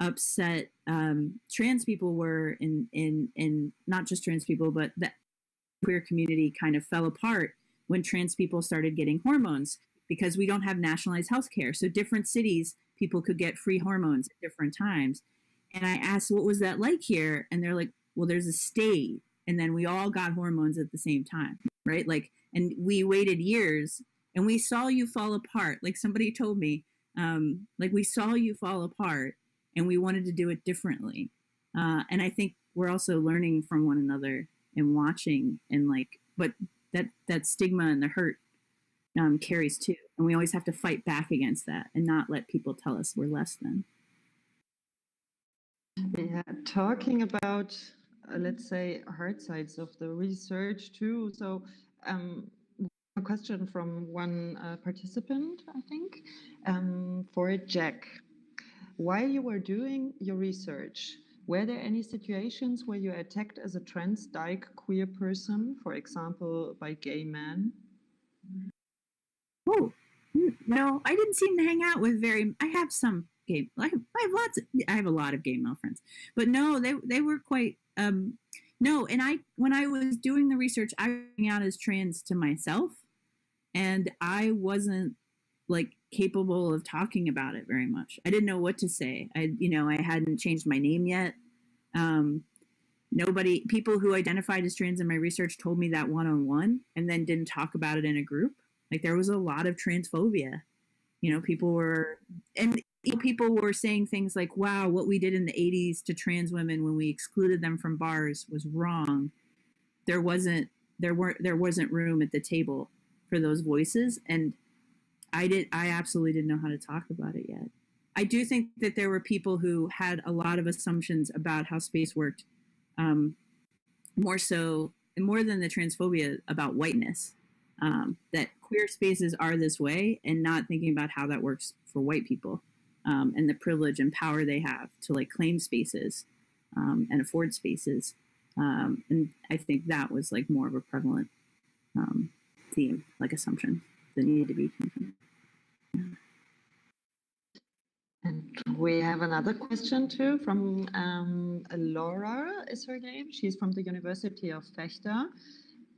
upset um, trans people were in in in not just trans people, but the queer community kind of fell apart when trans people started getting hormones because we don't have nationalized health care. So different cities, people could get free hormones at different times. And I asked, what was that like here? And they're like, well, there's a state. And then we all got hormones at the same time, right? Like, and we waited years and we saw you fall apart. Like somebody told me, um, like we saw you fall apart and we wanted to do it differently. Uh, and I think we're also learning from one another and watching and like, but that that stigma and the hurt um, carries too, and we always have to fight back against that and not let people tell us we're less than. Yeah, talking about uh, let's say hard sides of the research too. So um, a question from one uh, participant, I think, um, for Jack. While you were doing your research, were there any situations where you attacked as a trans dyke queer person, for example, by gay men? Oh, no, I didn't seem to hang out with very. I have some gay. I have, I have lots. Of, I have a lot of gay male friends, but no, they they were quite. Um, no, and I when I was doing the research, I hang out as trans to myself, and I wasn't like capable of talking about it very much. I didn't know what to say. I, you know, I hadn't changed my name yet. Um, nobody, people who identified as trans in my research told me that one on one and then didn't talk about it in a group. Like there was a lot of transphobia. You know, people were, and people were saying things like, wow, what we did in the 80s to trans women when we excluded them from bars was wrong. There wasn't, there weren't, there wasn't room at the table for those voices. And I did I absolutely didn't know how to talk about it yet. I do think that there were people who had a lot of assumptions about how space worked, um, more so more than the transphobia about whiteness. Um, that queer spaces are this way, and not thinking about how that works for white people um, and the privilege and power they have to like claim spaces um, and afford spaces. Um, and I think that was like more of a prevalent um, theme, like assumption that needed to be confronted. And we have another question too from um, Laura, is her name. She's from the University of Vechta.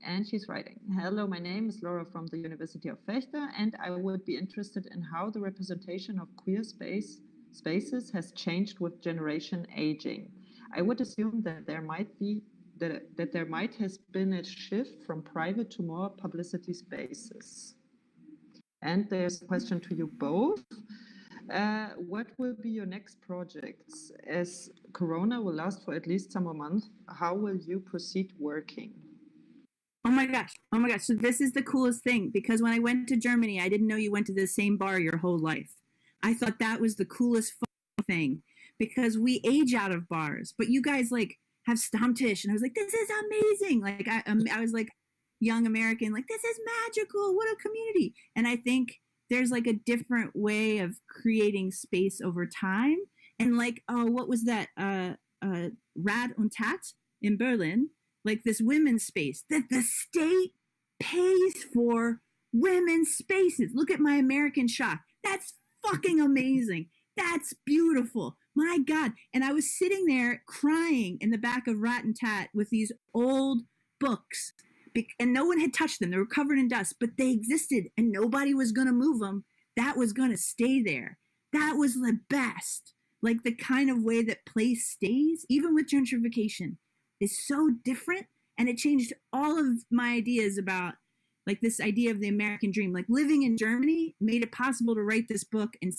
And she's writing Hello, my name is Laura from the University of Vechta, and I would be interested in how the representation of queer space spaces has changed with generation aging. I would assume that there might be that, that there might has been a shift from private to more publicity spaces. And there's a question to you both. Uh, what will be your next projects? As Corona will last for at least some months, how will you proceed working? Oh my gosh. Oh my gosh. So this is the coolest thing because when I went to Germany, I didn't know you went to the same bar your whole life. I thought that was the coolest thing because we age out of bars, but you guys like have Stammtisch and I was like, this is amazing. Like I, um, I was like, young American, like, this is magical. What a community. And I think there's like a different way of creating space over time. And like, oh, what was that? Uh, uh, Rad und Tat in Berlin, like this women's space that the state pays for women's spaces. Look at my American shop. That's fucking amazing. That's beautiful. My God. And I was sitting there crying in the back of Rad und Tat with these old books. And no one had touched them. They were covered in dust, but they existed and nobody was going to move them. That was going to stay there. That was the best. Like the kind of way that place stays, even with gentrification, is so different. And it changed all of my ideas about like this idea of the American dream. Like living in Germany made it possible to write this book and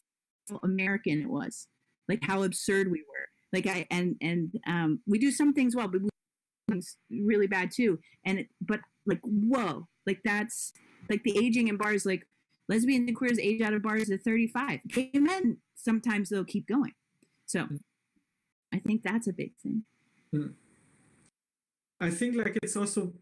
how American it was, like how absurd we were. Like I and and um, we do some things well, but we do things really bad too. And it, but like whoa, like that's like the aging in bars. Like lesbians and queers age out of bars at 35. Gay men sometimes they'll keep going. So I think that's a big thing. Hmm. I think like it's also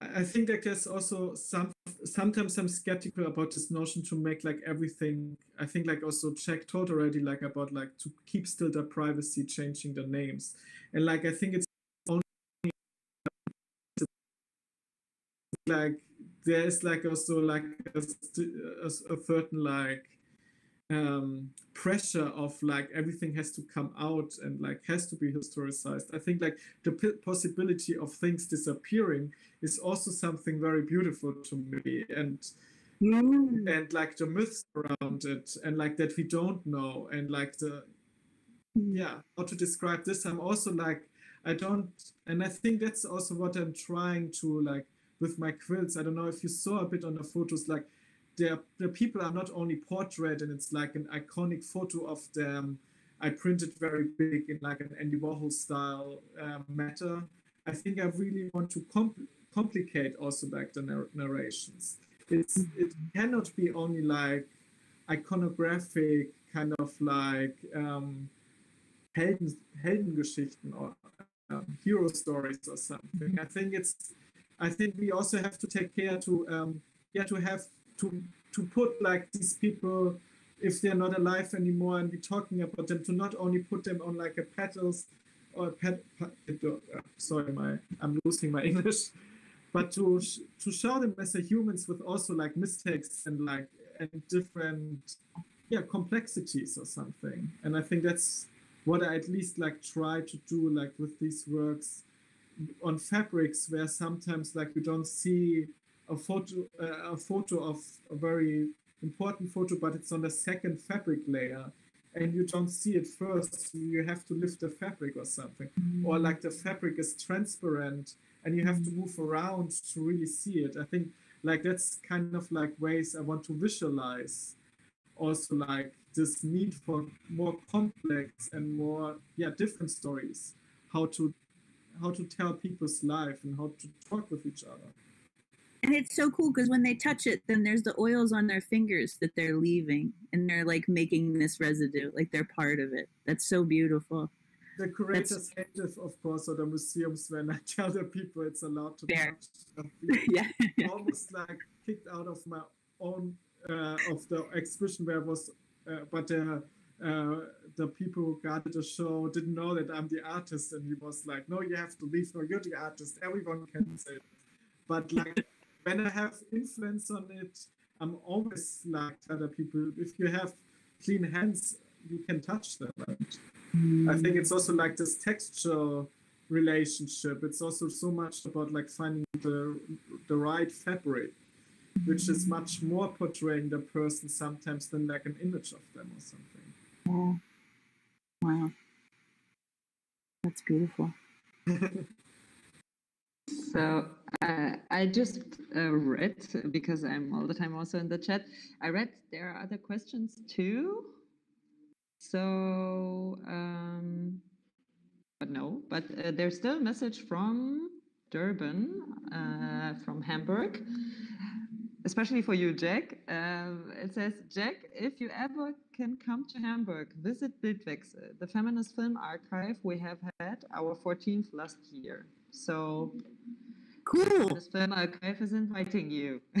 I think that there's also some sometimes I'm skeptical about this notion to make like everything. I think like also Jack told already like about like to keep still the privacy, changing the names, and like I think it's only like there is like also like a, a, a certain like um, pressure of like everything has to come out and like has to be historicized. I think like the p- possibility of things disappearing is also something very beautiful to me, and mm. and like the myths around it, and like that we don't know, and like the yeah how to describe this. I'm also like I don't, and I think that's also what I'm trying to like with my quilts. I don't know if you saw a bit on the photos, like the, the people are not only portrait and it's like an iconic photo of them. I printed very big in like an Andy Warhol style uh, matter. I think I really want to compl- complicate also back the narr- narrations. It's it cannot be only like iconographic kind of like um, Helden, Heldengeschichten or um, hero stories or something. I think it's I think we also have to take care to um, yeah to have to to put like these people if they're not alive anymore and we're talking about them to not only put them on like a petals or pet, pet uh, sorry my i'm losing my english but to to show them as a humans with also like mistakes and like and different yeah complexities or something. And i think that's what i at least like try to do like with these works on fabrics where sometimes like we don't see a photo uh, a photo of a very important photo, but it's on the second fabric layer, and you don't see it first. You have to lift the fabric or something, mm. or like the fabric is transparent, and you have to move around to really see it. I think like that's kind of like ways I want to visualize also like this need for more complex and more yeah different stories how to how to tell people's life and how to talk with each other and it's so cool because when they touch it then there's the oils on their fingers that they're leaving and they're like making this residue like they're part of it that's so beautiful the curators it, of course, or the museums when I tell the people it's allowed to fair. touch yeah, yeah, almost like kicked out of my own uh, of the exhibition where I was, uh, but uh, uh, the people who guarded the show didn't know that I'm the artist, and he was like, "No, you have to leave. No, you're the artist. Everyone can say." It. But like when I have influence on it, I'm always like other people, if you have clean hands, you can touch them. Mm. I think it's also like this texture relationship. It's also so much about like finding the the right fabric, which is much more portraying the person sometimes than like an image of them or something. Yeah. Wow. That's beautiful. So uh, I just uh, read because I'm all the time also in the chat. I read there are other questions too. So, um, but no, but uh, there's still a message from Durban, uh, from Hamburg, especially for you, Jack. Uh, it says, Jack, if you ever can come to Hamburg, visit Bildwechsel, the feminist film archive we have had our 14th last year. So cool. The film archive is inviting you.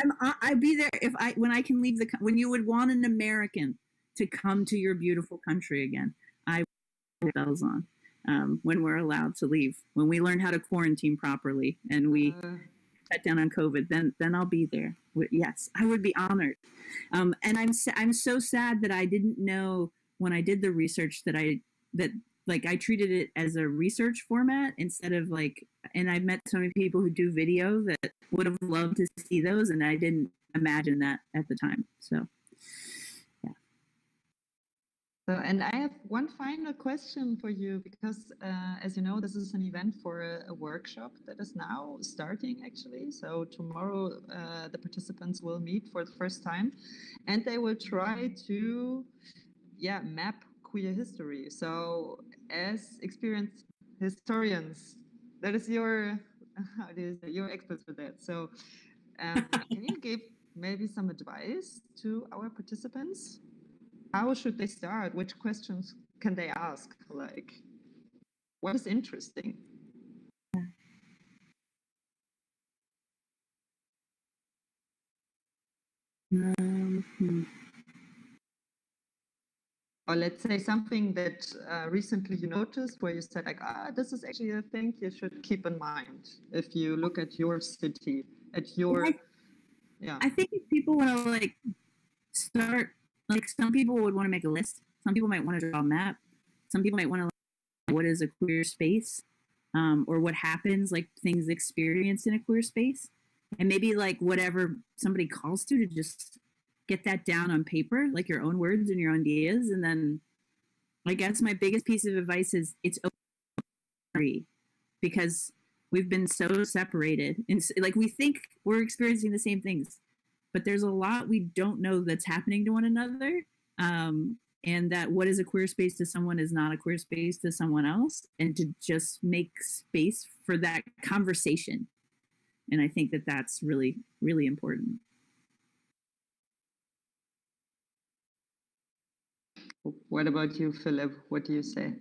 I'm I'd be there if I when I can leave the when you would want an American to come to your beautiful country again. I bells on. um, when we're allowed to leave, when we learn how to quarantine properly, and we uh, cut down on COVID, then then I'll be there. Yes, I would be honored. Um, and I'm I'm so sad that I didn't know when I did the research that I that like I treated it as a research format instead of like. And I've met so many people who do video that would have loved to see those, and I didn't imagine that at the time. So. Yeah. So, and I have one final question for you because, uh, as you know, this is an event for a, a, workshop that is now starting actually. So, tomorrow uh, the participants will meet for the first time and they will try to, yeah, map queer history. So, as experienced historians, that is your, how do you say, your experts for that. So, um, can you give maybe some advice to our participants? how should they start? Which questions can they ask? Like, what is interesting? Um, hmm. Or let's say something that uh, recently you noticed where you said like, ah, this is actually a thing you should keep in mind if you look at your city, at your, I, yeah. I think if people want to like start like some people would want to make a list. Some people might want to draw a map. Some people might want to like, what is a queer space, um, or what happens, like things experienced in a queer space, and maybe like whatever somebody calls to to just get that down on paper, like your own words and your own ideas, and then I guess my biggest piece of advice is it's okay because we've been so separated and like we think we're experiencing the same things but there's a lot we don't know that's happening to one another. Um, and that what is a queer space to someone is not a queer space to someone else, and to just make space for that conversation. And I think that that's really, really important. What about you, Philipp? What do you say?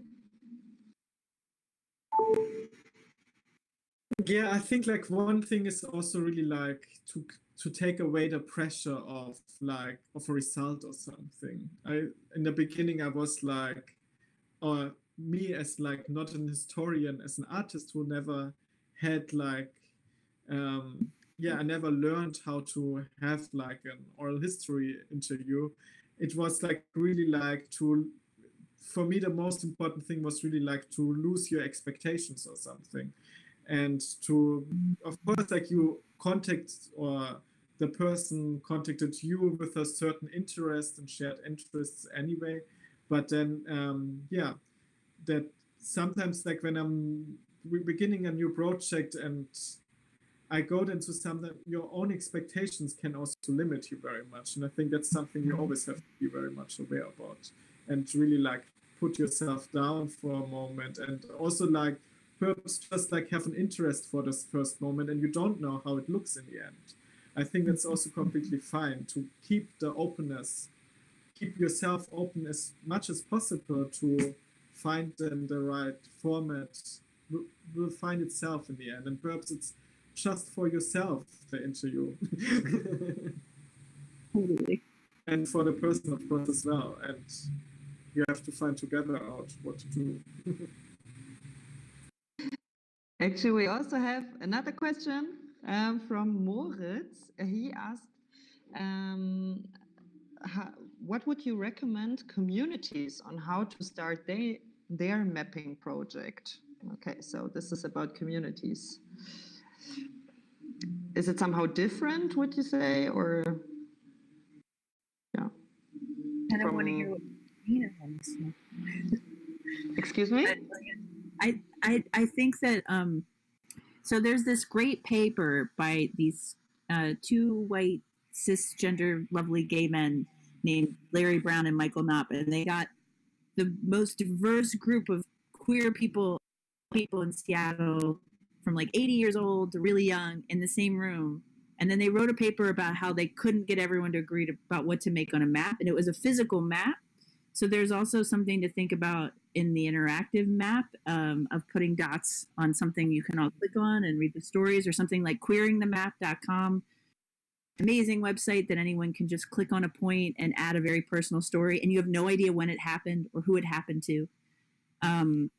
Yeah, I think like one thing is also really like to to take away the pressure of like of a result or something. I in the beginning I was like, or me as like not an historian, as an artist who never had like, um, yeah, I never learned how to have like an oral history interview. It was like really like to, for me the most important thing was really like to lose your expectations or something. And to of course like you contact or the person contacted you with a certain interest and shared interests anyway. But then um, yeah that sometimes like when i'm beginning a new project and i go into something your own expectations can also limit you very much and i think that's something you always have to be very much aware about and really like put yourself down for a moment and also like perhaps just like have an interest for this first moment and you don't know how it looks in the end I think that's also completely fine to keep the openness, keep yourself open as much as possible to find then the right format will, will find itself in the end. And perhaps it's just for yourself, the interview. totally. And for the person, of course, as well. And you have to find together out what to do. Actually, we also have another question um, from Moritz. He asked, um, how, what would you recommend communities on how to start they, their mapping project? Okay, so this is about communities. Is it somehow different, would you say, or yeah? I don't want to hear what. Excuse me. I, I I think that um, so there's this great paper by these uh, two white cisgender lovely gay men named Larry Brown and Michael Knopp, and they got the most diverse group of queer people people in Seattle from like 80 years old to really young in the same room. And then they wrote a paper about how they couldn't get everyone to agree to, about what to make on a map. And it was a physical map. So there's also something to think about in the interactive map um, of putting dots on something you can all click on and read the stories or something like queeringthemap.com amazing website that anyone can just click on a point and add a very personal story and you have no idea when it happened or who it happened to um,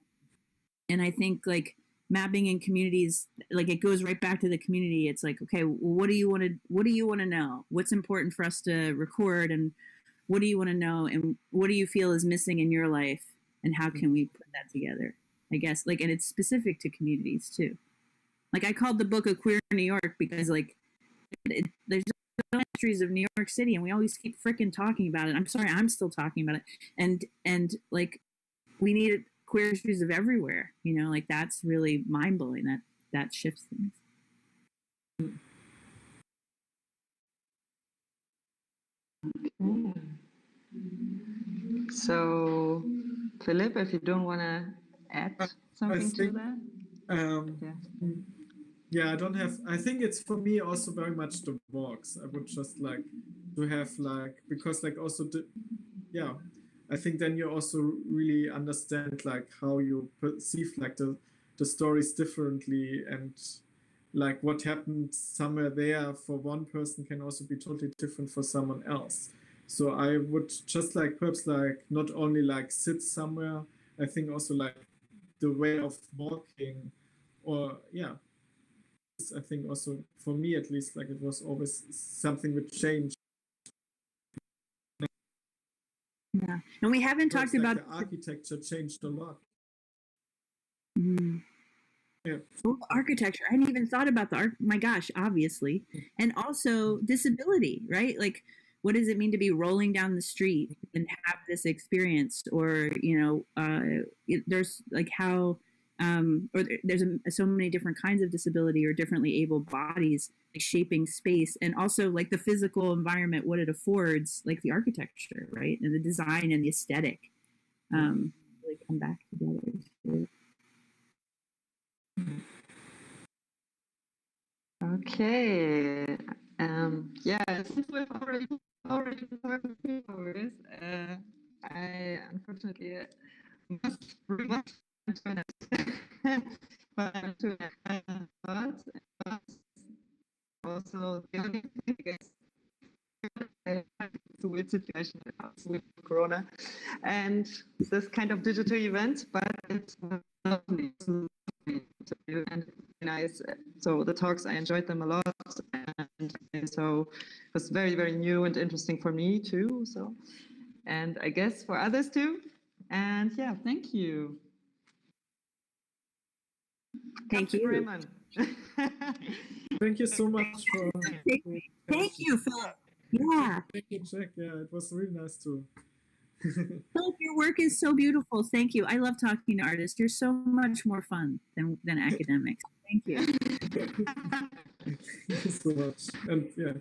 and I think like mapping in communities like it goes right back to the community. It's like okay what do you want to what do you want to know? What's important for us to record and what do you want to know and what do you feel is missing in your life and how can we put that together i guess? Like and it's specific to communities too. Like i called the book a queer new york because like it, there's histories of new york city and we always keep freaking talking about it. I'm sorry i'm still talking about it. And and like we need queer histories of everywhere you know like that's really mind-blowing that that shifts things Okay. So, Philipp, if you don't want to add something to that, Um, yeah. yeah, I don't have. I think it's for me also very much the walks. I would just like to have like because like also the, yeah, I think then you also really understand like how you perceive like the the stories differently and like what happened somewhere there for one person can also be totally different for someone else. So I would just like perhaps like not only like sit somewhere. I think also like the way of walking or yeah i think also for me at least like it was always something which changed yeah and we haven't talked like, about the architecture changed a lot Mm. Yeah. Oh, architecture. I hadn't even thought about the art. My gosh, obviously. And also disability, right? Like, what does it mean to be rolling down the street and have this experience? Or, you know, uh, it, there's like how, um, or there's a, so many different kinds of disability or differently able bodies like shaping space and also like the physical environment, what it affords, like the architecture, right? And the design and the aesthetic um, really come back together. Okay. Um, yeah, since we've already already talked a few hours, uh, I unfortunately must must. But I'm I thought but also the only thing it's a weird situation with Corona and this kind of digital event, but it's lovely. And nice. So the talks, I enjoyed them a lot, and so it was very, very new and interesting for me too. So, and I guess for others too. And yeah, thank you. Thank Captain you. Raymond. thank you so much for Thank, thank you, Philipp. Yeah. thank you jack yeah it was really nice to Philipp, your work is so beautiful. Thank you. I love talking to artists. You're so much more fun than, than academics. Thank you. thank you so much and yeah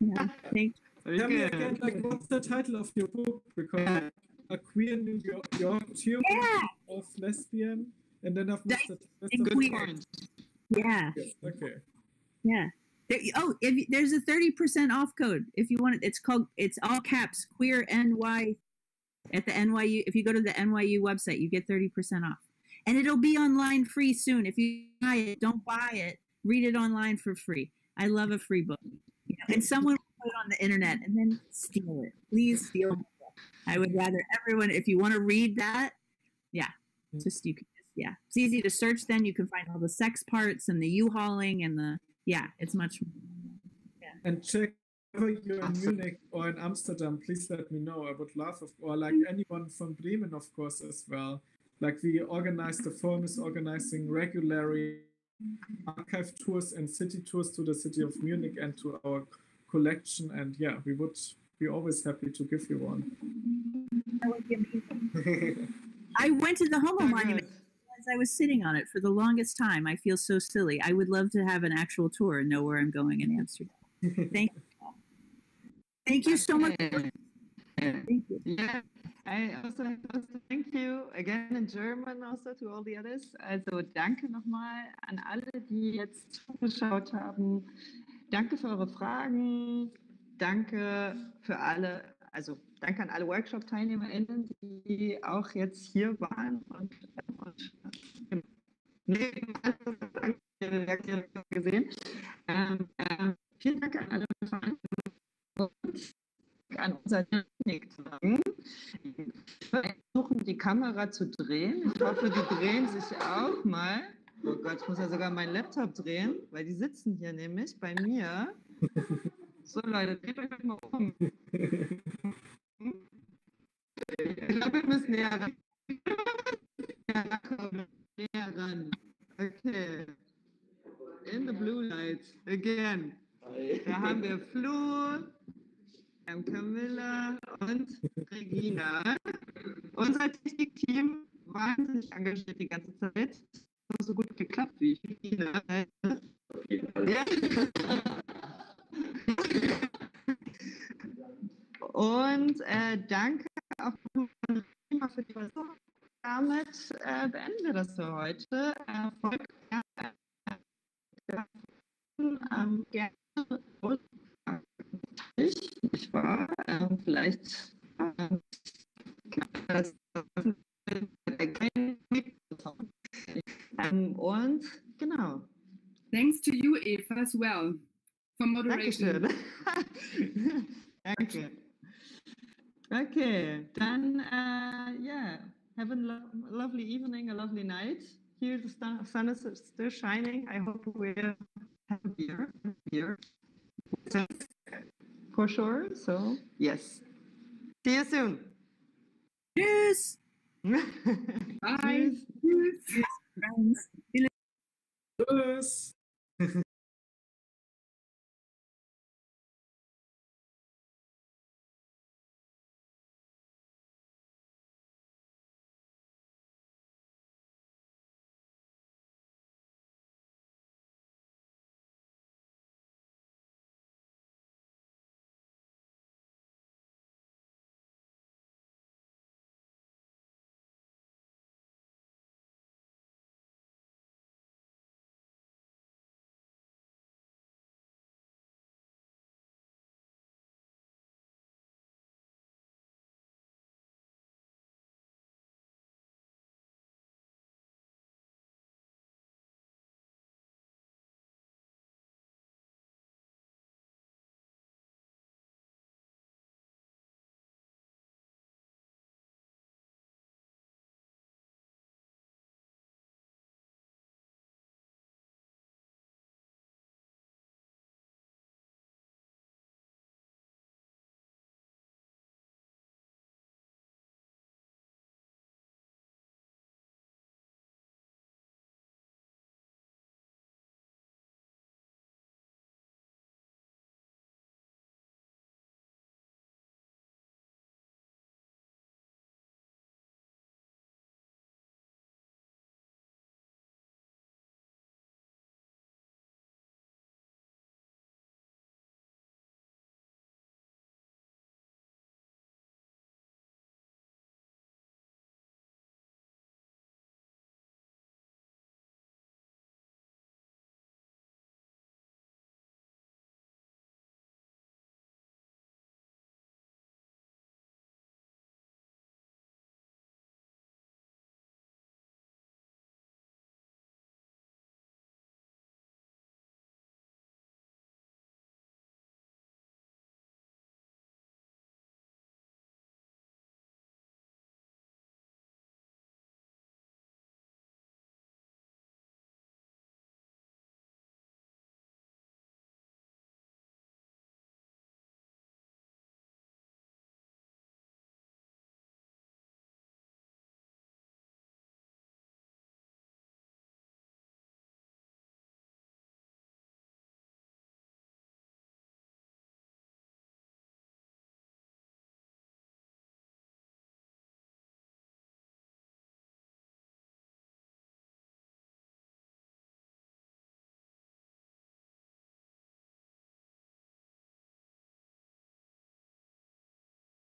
Yeah, thank Tell me again, like, what's the title of your book? Because uh, a queer New York, York geography of lesbian, and then I've missed the rest and of queer. the Yeah. Yes, okay. Yeah. There, oh, if, there's a 30% off code if you want it. It's called, it's all caps, queer NY at the NYU. If you go to the NYU website, you get 30% off. And it'll be online free soon. If you buy it, don't buy it. Read it online for free. I love a free book. You know, and someone will put it on the internet and then steal it. Please steal it. I would rather everyone, if you want to read that, yeah, mm-hmm. just you can yeah. It's easy to search then. You can find all the sex parts and the U-hauling and the, yeah, it's much. And Jack whether you're in Munich or in Amsterdam, please let me know. I would love, of, or like mm-hmm. anyone from Bremen, of course, as well. Like we organize, the firm is organizing regularly archive tours and city tours to the city of Munich and to our collection. And yeah, we would be always happy to give you one. That would be amazing. I went to the Homo Monument I was sitting on it for the longest time. I feel so silly. I would love to have an actual tour and know where I'm going in Amsterdam. Thank you. Thank you so much. Thank you. Yeah, I also have to thank you again in German also to all the others. Also danke nochmal an alle, die jetzt zugeschaut haben. Danke für eure Fragen. Danke für alle, also danke an alle Workshop-TeilnehmerInnen, die auch jetzt hier waren und, äh, gesehen. Ähm, ähm, vielen Dank an alle Veranstaltungen und an unser Technik zu sagen. Wir versuchen die Kamera zu drehen. Ich hoffe, die drehen sich auch mal. Oh Gott, ich muss ja sogar meinen Laptop drehen, weil die sitzen hier nämlich bei mir. So Leute, dreht euch mal um. Ich glaube, wir müssen näher ran. Ran. Okay. In the blue light. Again. Da haben wir Flu, ähm, Camilla und Regina. Unser Technikteam wahnsinnig engagiert die ganze Zeit. Das hat so gut geklappt, wie ich finde. Ja. Und äh, danke auch für die Versuche. Damit äh, beenden wir das für heute. Erfolg, äh, ähm, gerne ich, ich war ähm, vielleicht ähm, und genau. Thanks to you, Eva, as well, for moderation. Dankeschön. Sun is still shining. I hope we're have a beer, beer. For sure. So, yes.